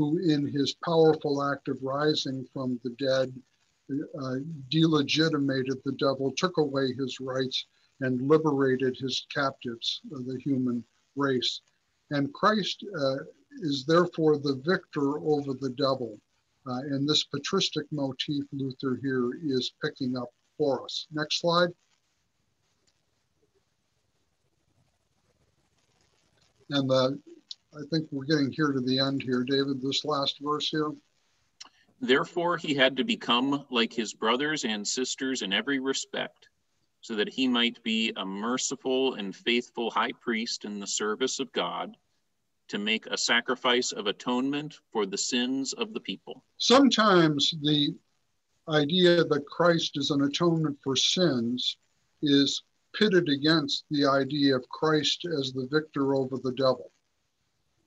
who, in his powerful act of rising from the dead, uh, delegitimated the devil, took away his rights, and liberated his captives, the human race. And Christ uh, is therefore the victor over the devil. Uh, and this patristic motif Luther here is picking up for us. Next slide. And the, I think we're getting here to the end here, David, this last verse here. Therefore, he had to become like his brothers and sisters in every respect so that he might be a merciful and faithful high priest in the service of God to make a sacrifice of atonement for the sins of the people. Sometimes the idea that Christ is an atonement for sins is pitted against the idea of Christ as the victor over the devil.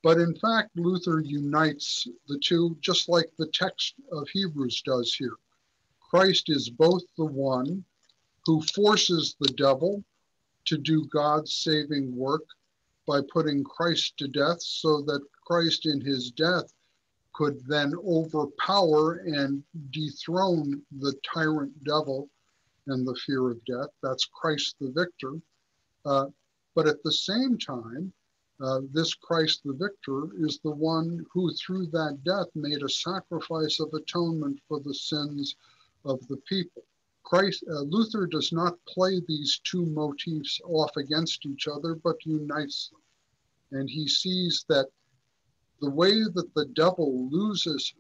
But in fact, Luther unites the two just like the text of Hebrews does here. Christ is both the one who forces the devil to do God's saving work by putting Christ to death so that Christ in his death could then overpower and dethrone the tyrant devil and the fear of death. That's Christ the victor. Uh, but at the same time, uh, this Christ the victor is the one who, through that death, made a sacrifice of atonement for the sins of the people. Christ, uh, Luther does not play these two motifs off against each other, but unites them. And he sees that the way that the devil loses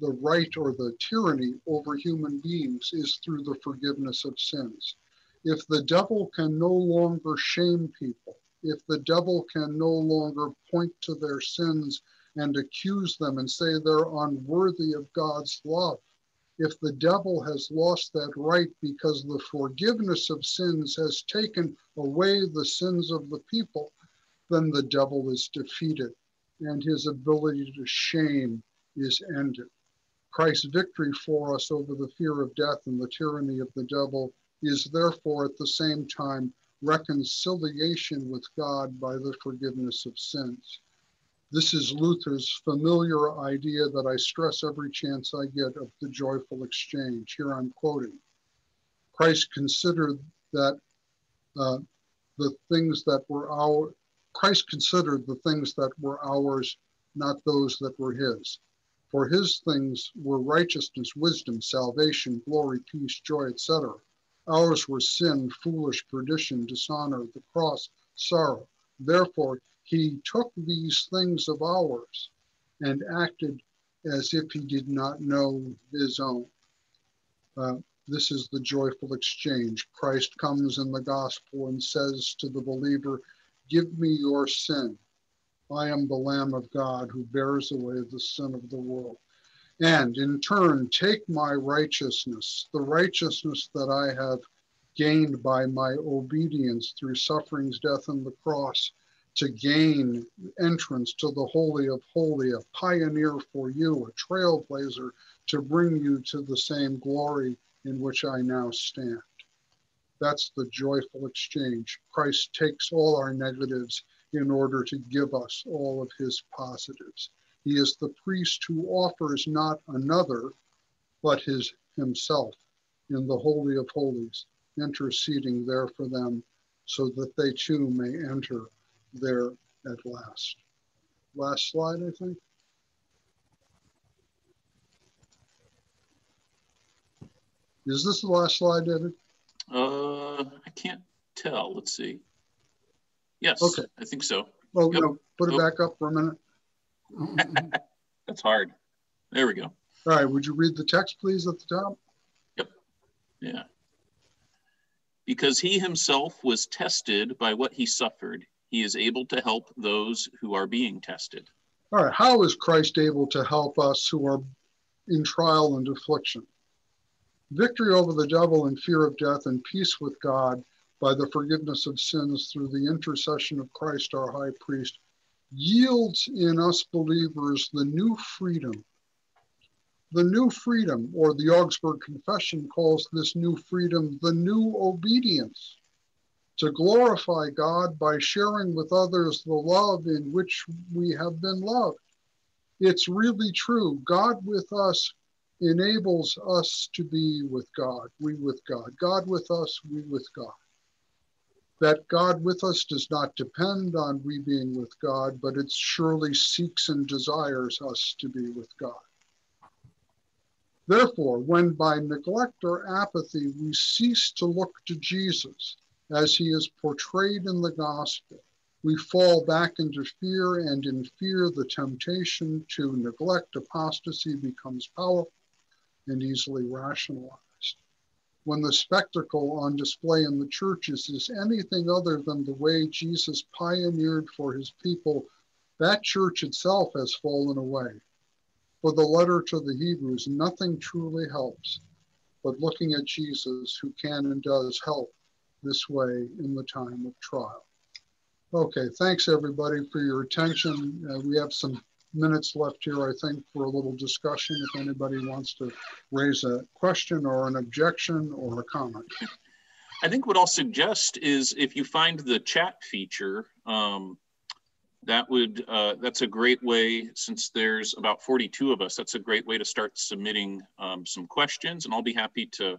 the right or the tyranny over human beings is through the forgiveness of sins. If the devil can no longer shame people, if the devil can no longer point to their sins and accuse them and say they're unworthy of God's love, if the devil has lost that right because the forgiveness of sins has taken away the sins of the people, then the devil is defeated and his ability to shame is ended. Christ's victory for us over the fear of death and the tyranny of the devil is therefore at the same time reconciliation with God by the forgiveness of sins. This is Luther's familiar idea that I stress every chance I get of the joyful exchange. Here I'm quoting Christ considered that uh, the things that were our Christ considered the things that were ours, not those that were his. For his things were righteousness, wisdom, salvation, glory, peace, joy, etc. Ours were sin, foolish perdition, dishonor, the cross, sorrow. Therefore, he took these things of ours and acted as if he did not know his own. Uh, this is the joyful exchange. Christ comes in the gospel and says to the believer, Give me your sin. I am the Lamb of God who bears away the sin of the world. And in turn, take my righteousness, the righteousness that I have gained by my obedience through sufferings, death, and the cross, to gain entrance to the Holy of Holy, a pioneer for you, a trailblazer to bring you to the same glory in which I now stand. That's the joyful exchange. Christ takes all our negatives in order to give us all of his positives. He is the priest who offers not another, but his himself in the Holy of Holies, interceding there for them so that they too may enter there at last. Last slide, I think. Is this the last slide, David? Uh, I can't tell. Let's see. Yes, Okay. I think so. Oh, Yep. no, put it Nope. back up for a minute. That's hard. There we go. All right, would you read the text, please, at the top? Yep. Yeah. Because he himself was tested by what he suffered, he is able to help those who are being tested. All right, how is Christ able to help us who are in trial and affliction? Victory over the devil and fear of death and peace with God by the forgiveness of sins through the intercession of Christ our high priest yields in us believers the new freedom. The new freedom, or the Augsburg Confession calls this new freedom the new obedience to glorify God by sharing with others the love in which we have been loved. It's really true. God with us enables us to be with God, we with God. God with us, we with God. That God with us does not depend on we being with God, but it surely seeks and desires us to be with God. Therefore, when by neglect or apathy we cease to look to Jesus as he is portrayed in the gospel, we fall back into fear, and in fear, the temptation to neglect apostasy becomes powerful and easily rationalized. When the spectacle on display in the churches is anything other than the way Jesus pioneered for his people, that church itself has fallen away. For the letter to the Hebrews, nothing truly helps but looking at Jesus, who can and does help this way in the time of trial. Okay, thanks everybody for your attention. Uh, we have some minutes left here, I think, for a little discussion if anybody wants to raise a question or an objection or a comment. I think what I'll suggest is if you find the chat feature, um, that would uh, that's a great way since there's about 42 of us that's a great way to start submitting um, some questions and i'll be happy to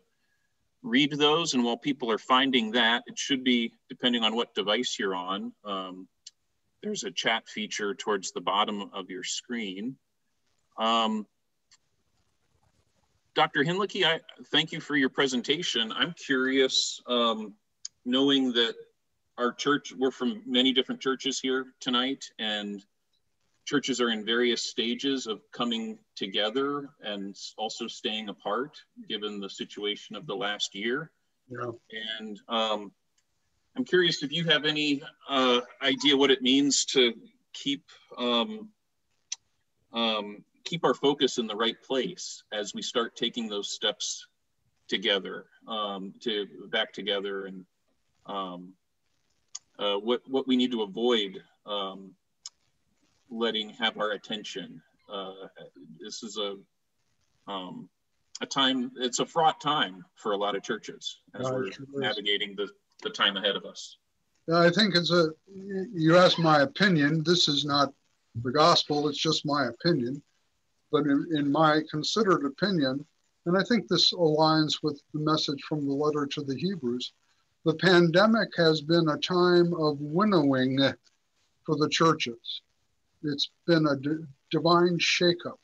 read those and while people are finding that it should be depending on what device you're on um, there's a chat feature towards the bottom of your screen um, dr hinlicky i thank you for your presentation i'm curious um, knowing that our church, we're from many different churches here tonight, and churches are in various stages of coming together and also staying apart given the situation of the last year. Yeah. And um, I'm curious if you have any uh, idea what it means to keep um, um, keep our focus in the right place as we start taking those steps together um, to back together and um, uh, what what we need to avoid um, letting have our attention. Uh, this is a um, a time. It's a fraught time for a lot of churches as it we're sure navigating the the time ahead of us. I think it's a, you asked my opinion. This is not the gospel, it's just my opinion. But in, in my considered opinion, and I think this aligns with the message from the letter to the Hebrews, the pandemic has been a time of winnowing for the churches. It's been a d- divine shakeup.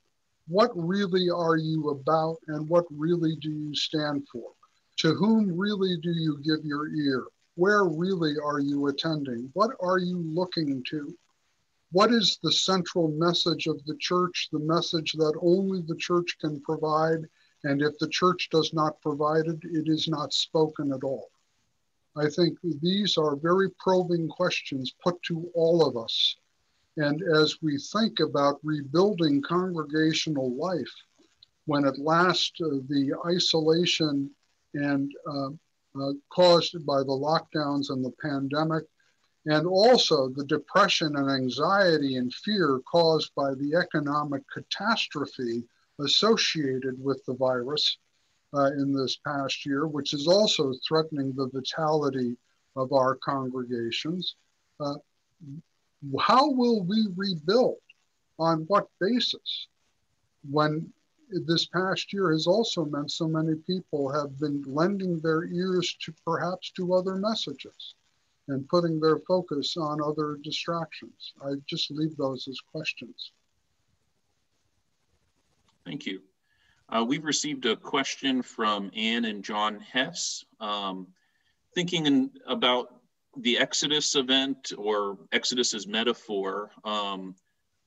What really are you about and what really do you stand for? To whom really do you give your ear? Where really are you attending? What are you looking to? What is the central message of the church, the message that only the church can provide? And if the church does not provide it, it is not spoken at all. I think these are very probing questions put to all of us. And as we think about rebuilding congregational life, when at last uh, the isolation and uh, uh, caused by the lockdowns and the pandemic, and also the depression and anxiety and fear caused by the economic catastrophe associated with the virus, uh, in this past year, which is also threatening the vitality of our congregations. Uh, how will we rebuild? On what basis? When this past year has also meant so many people have been lending their ears to perhaps to other messages and putting their focus on other distractions. I just leave those as questions. Thank you. Uh, we've received a question from Ann and John Hess, um, thinking in, about the Exodus event or Exodus as metaphor. Um,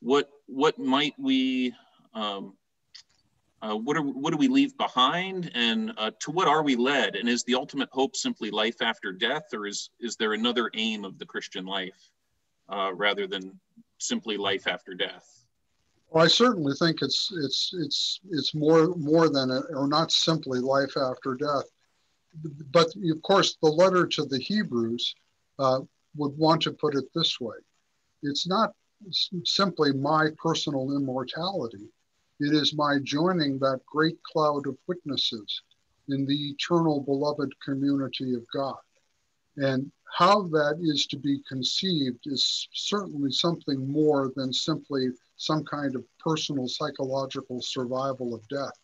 what what might we um, uh, what are what do we leave behind, and uh, to what are we led? And is the ultimate hope simply life after death, or is is there another aim of the Christian life uh, rather than simply life after death? Well, I certainly think it's it's it's it's more more than a, or not simply life after death, but of course the letter to the Hebrews uh, would want to put it this way: it's not simply my personal immortality; it is my joining that great cloud of witnesses in the eternal beloved community of God, and how that is to be conceived is certainly something more than simply some kind of personal psychological survival of death.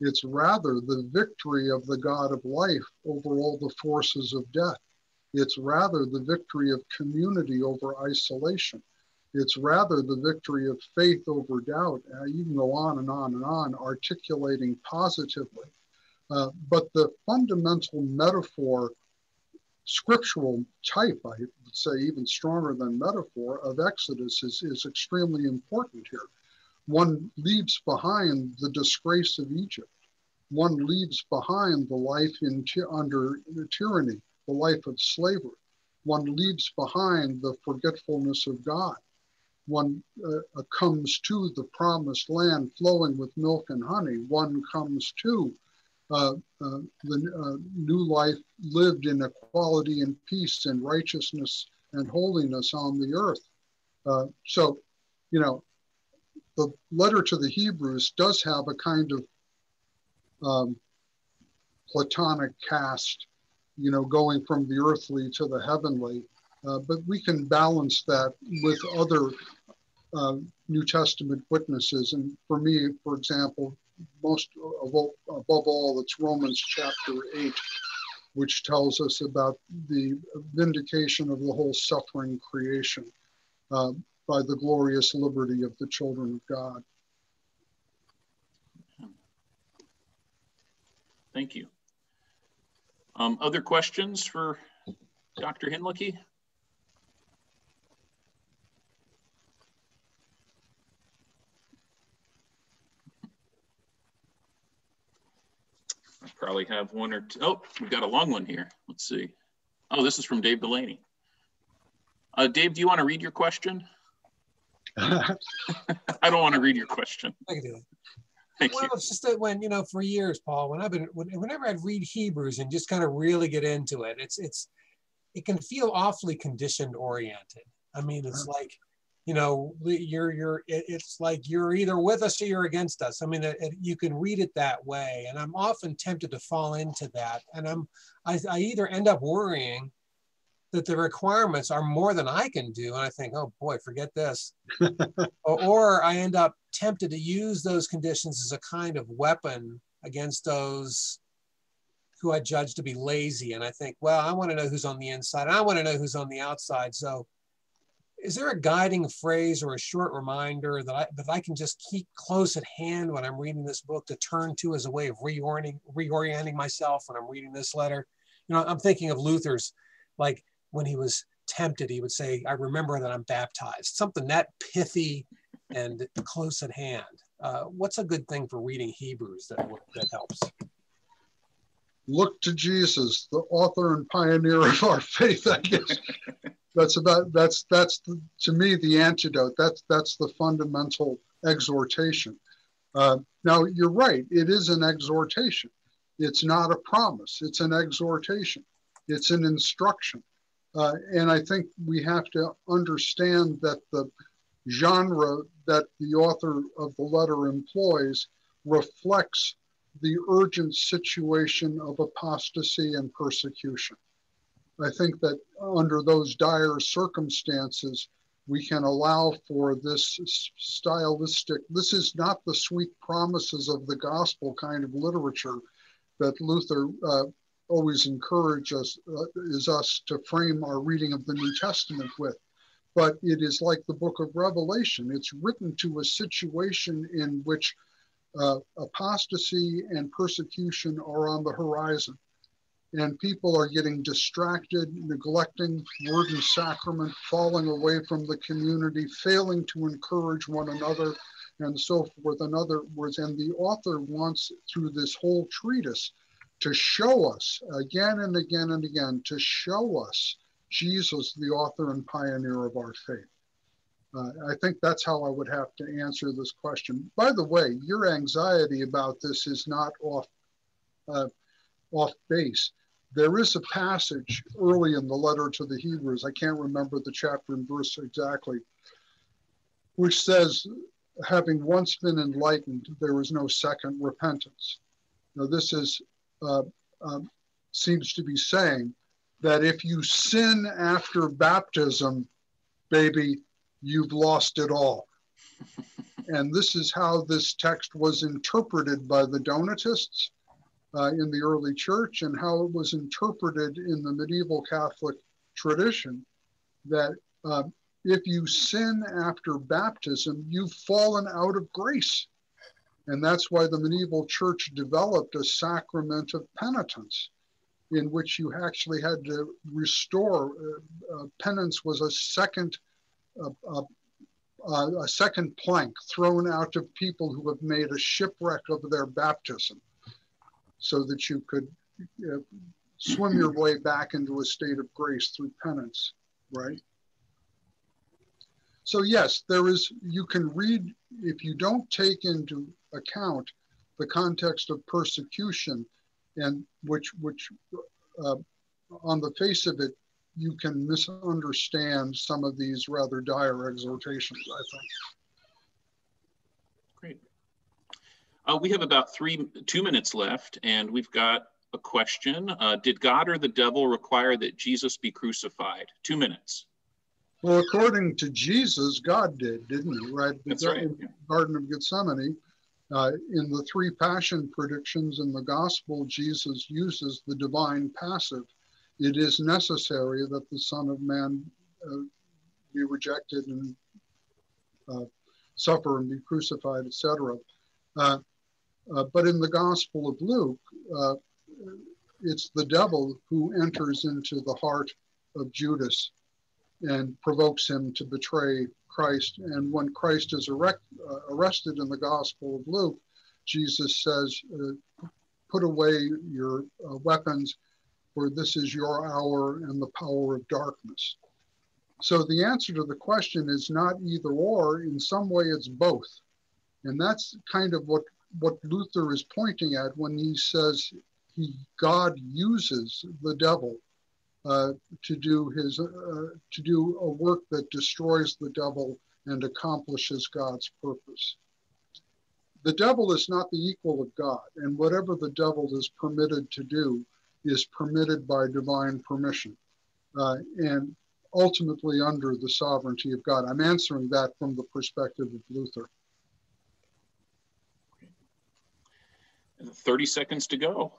It's rather the victory of the God of life over all the forces of death. It's rather the victory of community over isolation. It's rather the victory of faith over doubt. Uh, you can go on and on and on, articulating positively. Uh, but the fundamental metaphor scriptural type, I would say even stronger than metaphor, of Exodus is, is extremely important here. One leaves behind the disgrace of Egypt. One leaves behind the life in under tyranny, the life of slavery. One leaves behind the forgetfulness of God. One uh, comes to the promised land flowing with milk and honey. One comes to uh, uh, the uh, new life lived in equality and peace and righteousness and holiness on the earth. Uh, so, you know, the letter to the Hebrews does have a kind of um, Platonic cast, you know, going from the earthly to the heavenly. Uh, but we can balance that with other uh, New Testament witnesses. And for me, for example, most of all, above all, it's Romans chapter 8, which tells us about the vindication of the whole suffering creation uh, by the glorious liberty of the children of God. Thank you. Um, other questions for Dr. Hinlicky? Probably have one or two. Oh, we've got a long one here. Let's see. Oh, this is from Dave Delaney. Uh, Dave, do you want to read your question? I don't want to read your question. I can do it. Thank well, you. it's just that when you know, for years, Paul, when I've been, whenever I'd read Hebrews and just kind of really get into it, it's it's it can feel awfully conditioned oriented. I mean, it's like you know you're you're it's like you're either with us or you're against us. I mean it, it, you can read it that way. And i'm often tempted to fall into that. And i'm I, I either end up worrying that the requirements are more than i can do. And i think oh boy forget this. Or, or i end up tempted to use those conditions as a kind of weapon against those who i judge to be lazy. And i think well i want to know who's on the inside. And i want to know who's on the outside. So is there a guiding phrase or a short reminder that I that I can just keep close at hand when I'm reading this book to turn to as a way of reorienting reorienting myself when I'm reading this letter? You know, I'm thinking of Luther's, like when he was tempted, he would say, "I remember that I'm baptized." Something that pithy and close at hand. Uh, what's a good thing for reading Hebrews that that helps? Look to Jesus, the author and pioneer of our faith. I guess that's about that's that's the, to me the antidote. That's that's the fundamental exhortation. Uh, now you're right; it is an exhortation. It's not a promise. It's an exhortation. It's an instruction. Uh, and I think we have to understand that the genre that the author of the letter employs reflects the urgent situation of apostasy and persecution. I think that under those dire circumstances, we can allow for this stylistic, this is not the sweet promises of the gospel kind of literature that Luther uh, always encourage us, uh, is us to frame our reading of the New Testament with. But it is like the book of Revelation. It's written to a situation in which uh, apostasy and persecution are on the horizon. And people are getting distracted, neglecting word and sacrament, falling away from the community, failing to encourage one another, and so forth. In other words, and the author wants, through this whole treatise, to show us again and again and again, to show us Jesus, the author and pioneer of our faith. Uh, I think that's how I would have to answer this question. By the way, your anxiety about this is not off, uh, off base. There is a passage early in the letter to the Hebrews, I can't remember the chapter and verse exactly, which says, having once been enlightened, there is no second repentance. Now, this is uh, um, seems to be saying that if you sin after baptism, baby, you've lost it all. and this is how this text was interpreted by the Donatists uh, in the early church and how it was interpreted in the medieval Catholic tradition that uh, if you sin after baptism, you've fallen out of grace. And that's why the medieval church developed a sacrament of penitence in which you actually had to restore. Uh, uh, penance was a second, uh, uh, uh, a second plank thrown out of people who have made a shipwreck of their baptism, so that you could swim your way back into a state of grace through penance, right? So yes, there is. You can read if you don't take into account the context of persecution and which which uh, on the face of it you can misunderstand some of these rather dire exhortations i think. Great. Uh, we have about three two minutes left and we've got a question. Uh, did god or the devil require that jesus be crucified? Two minutes. Well according to jesus god did didn't he? Right that's right garden of gethsemane uh, in the three passion predictions in the gospel, Jesus uses the divine passive. It is necessary that the Son of Man uh, be rejected and uh, suffer and be crucified, etc. Uh, uh, but in the Gospel of Luke, uh, it's the devil who enters into the heart of Judas and provokes him to betray Christ. And when Christ is erect, uh, arrested in the Gospel of Luke, Jesus says, Put away your weapons, for this is your hour and the power of darkness. So the answer to the question is not either or. In some way, it's both. And that's kind of what, what Luther is pointing at when he says he, God uses the devil uh, to do his uh, to do a work that destroys the devil and accomplishes God's purpose. The devil is not the equal of God, and whatever the devil is permitted to do is permitted by divine permission, uh, and ultimately under the sovereignty of God. I'm answering that from the perspective of Luther. 30 seconds to go.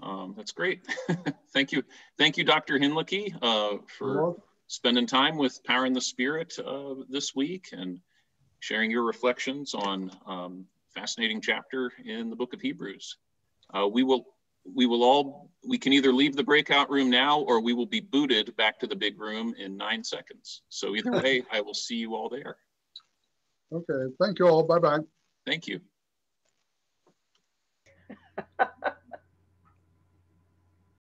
Um, that's great. Thank you. Thank you, Dr. Hinlicky, uh, for spending time with Power in the Spirit uh, this week and sharing your reflections on um, fascinating chapter in the book of Hebrews. Uh, we will we will all, we can either leave the breakout room now or we will be booted back to the big room in nine seconds. So either way, I will see you all there. Okay, thank you all, bye-bye. Thank you.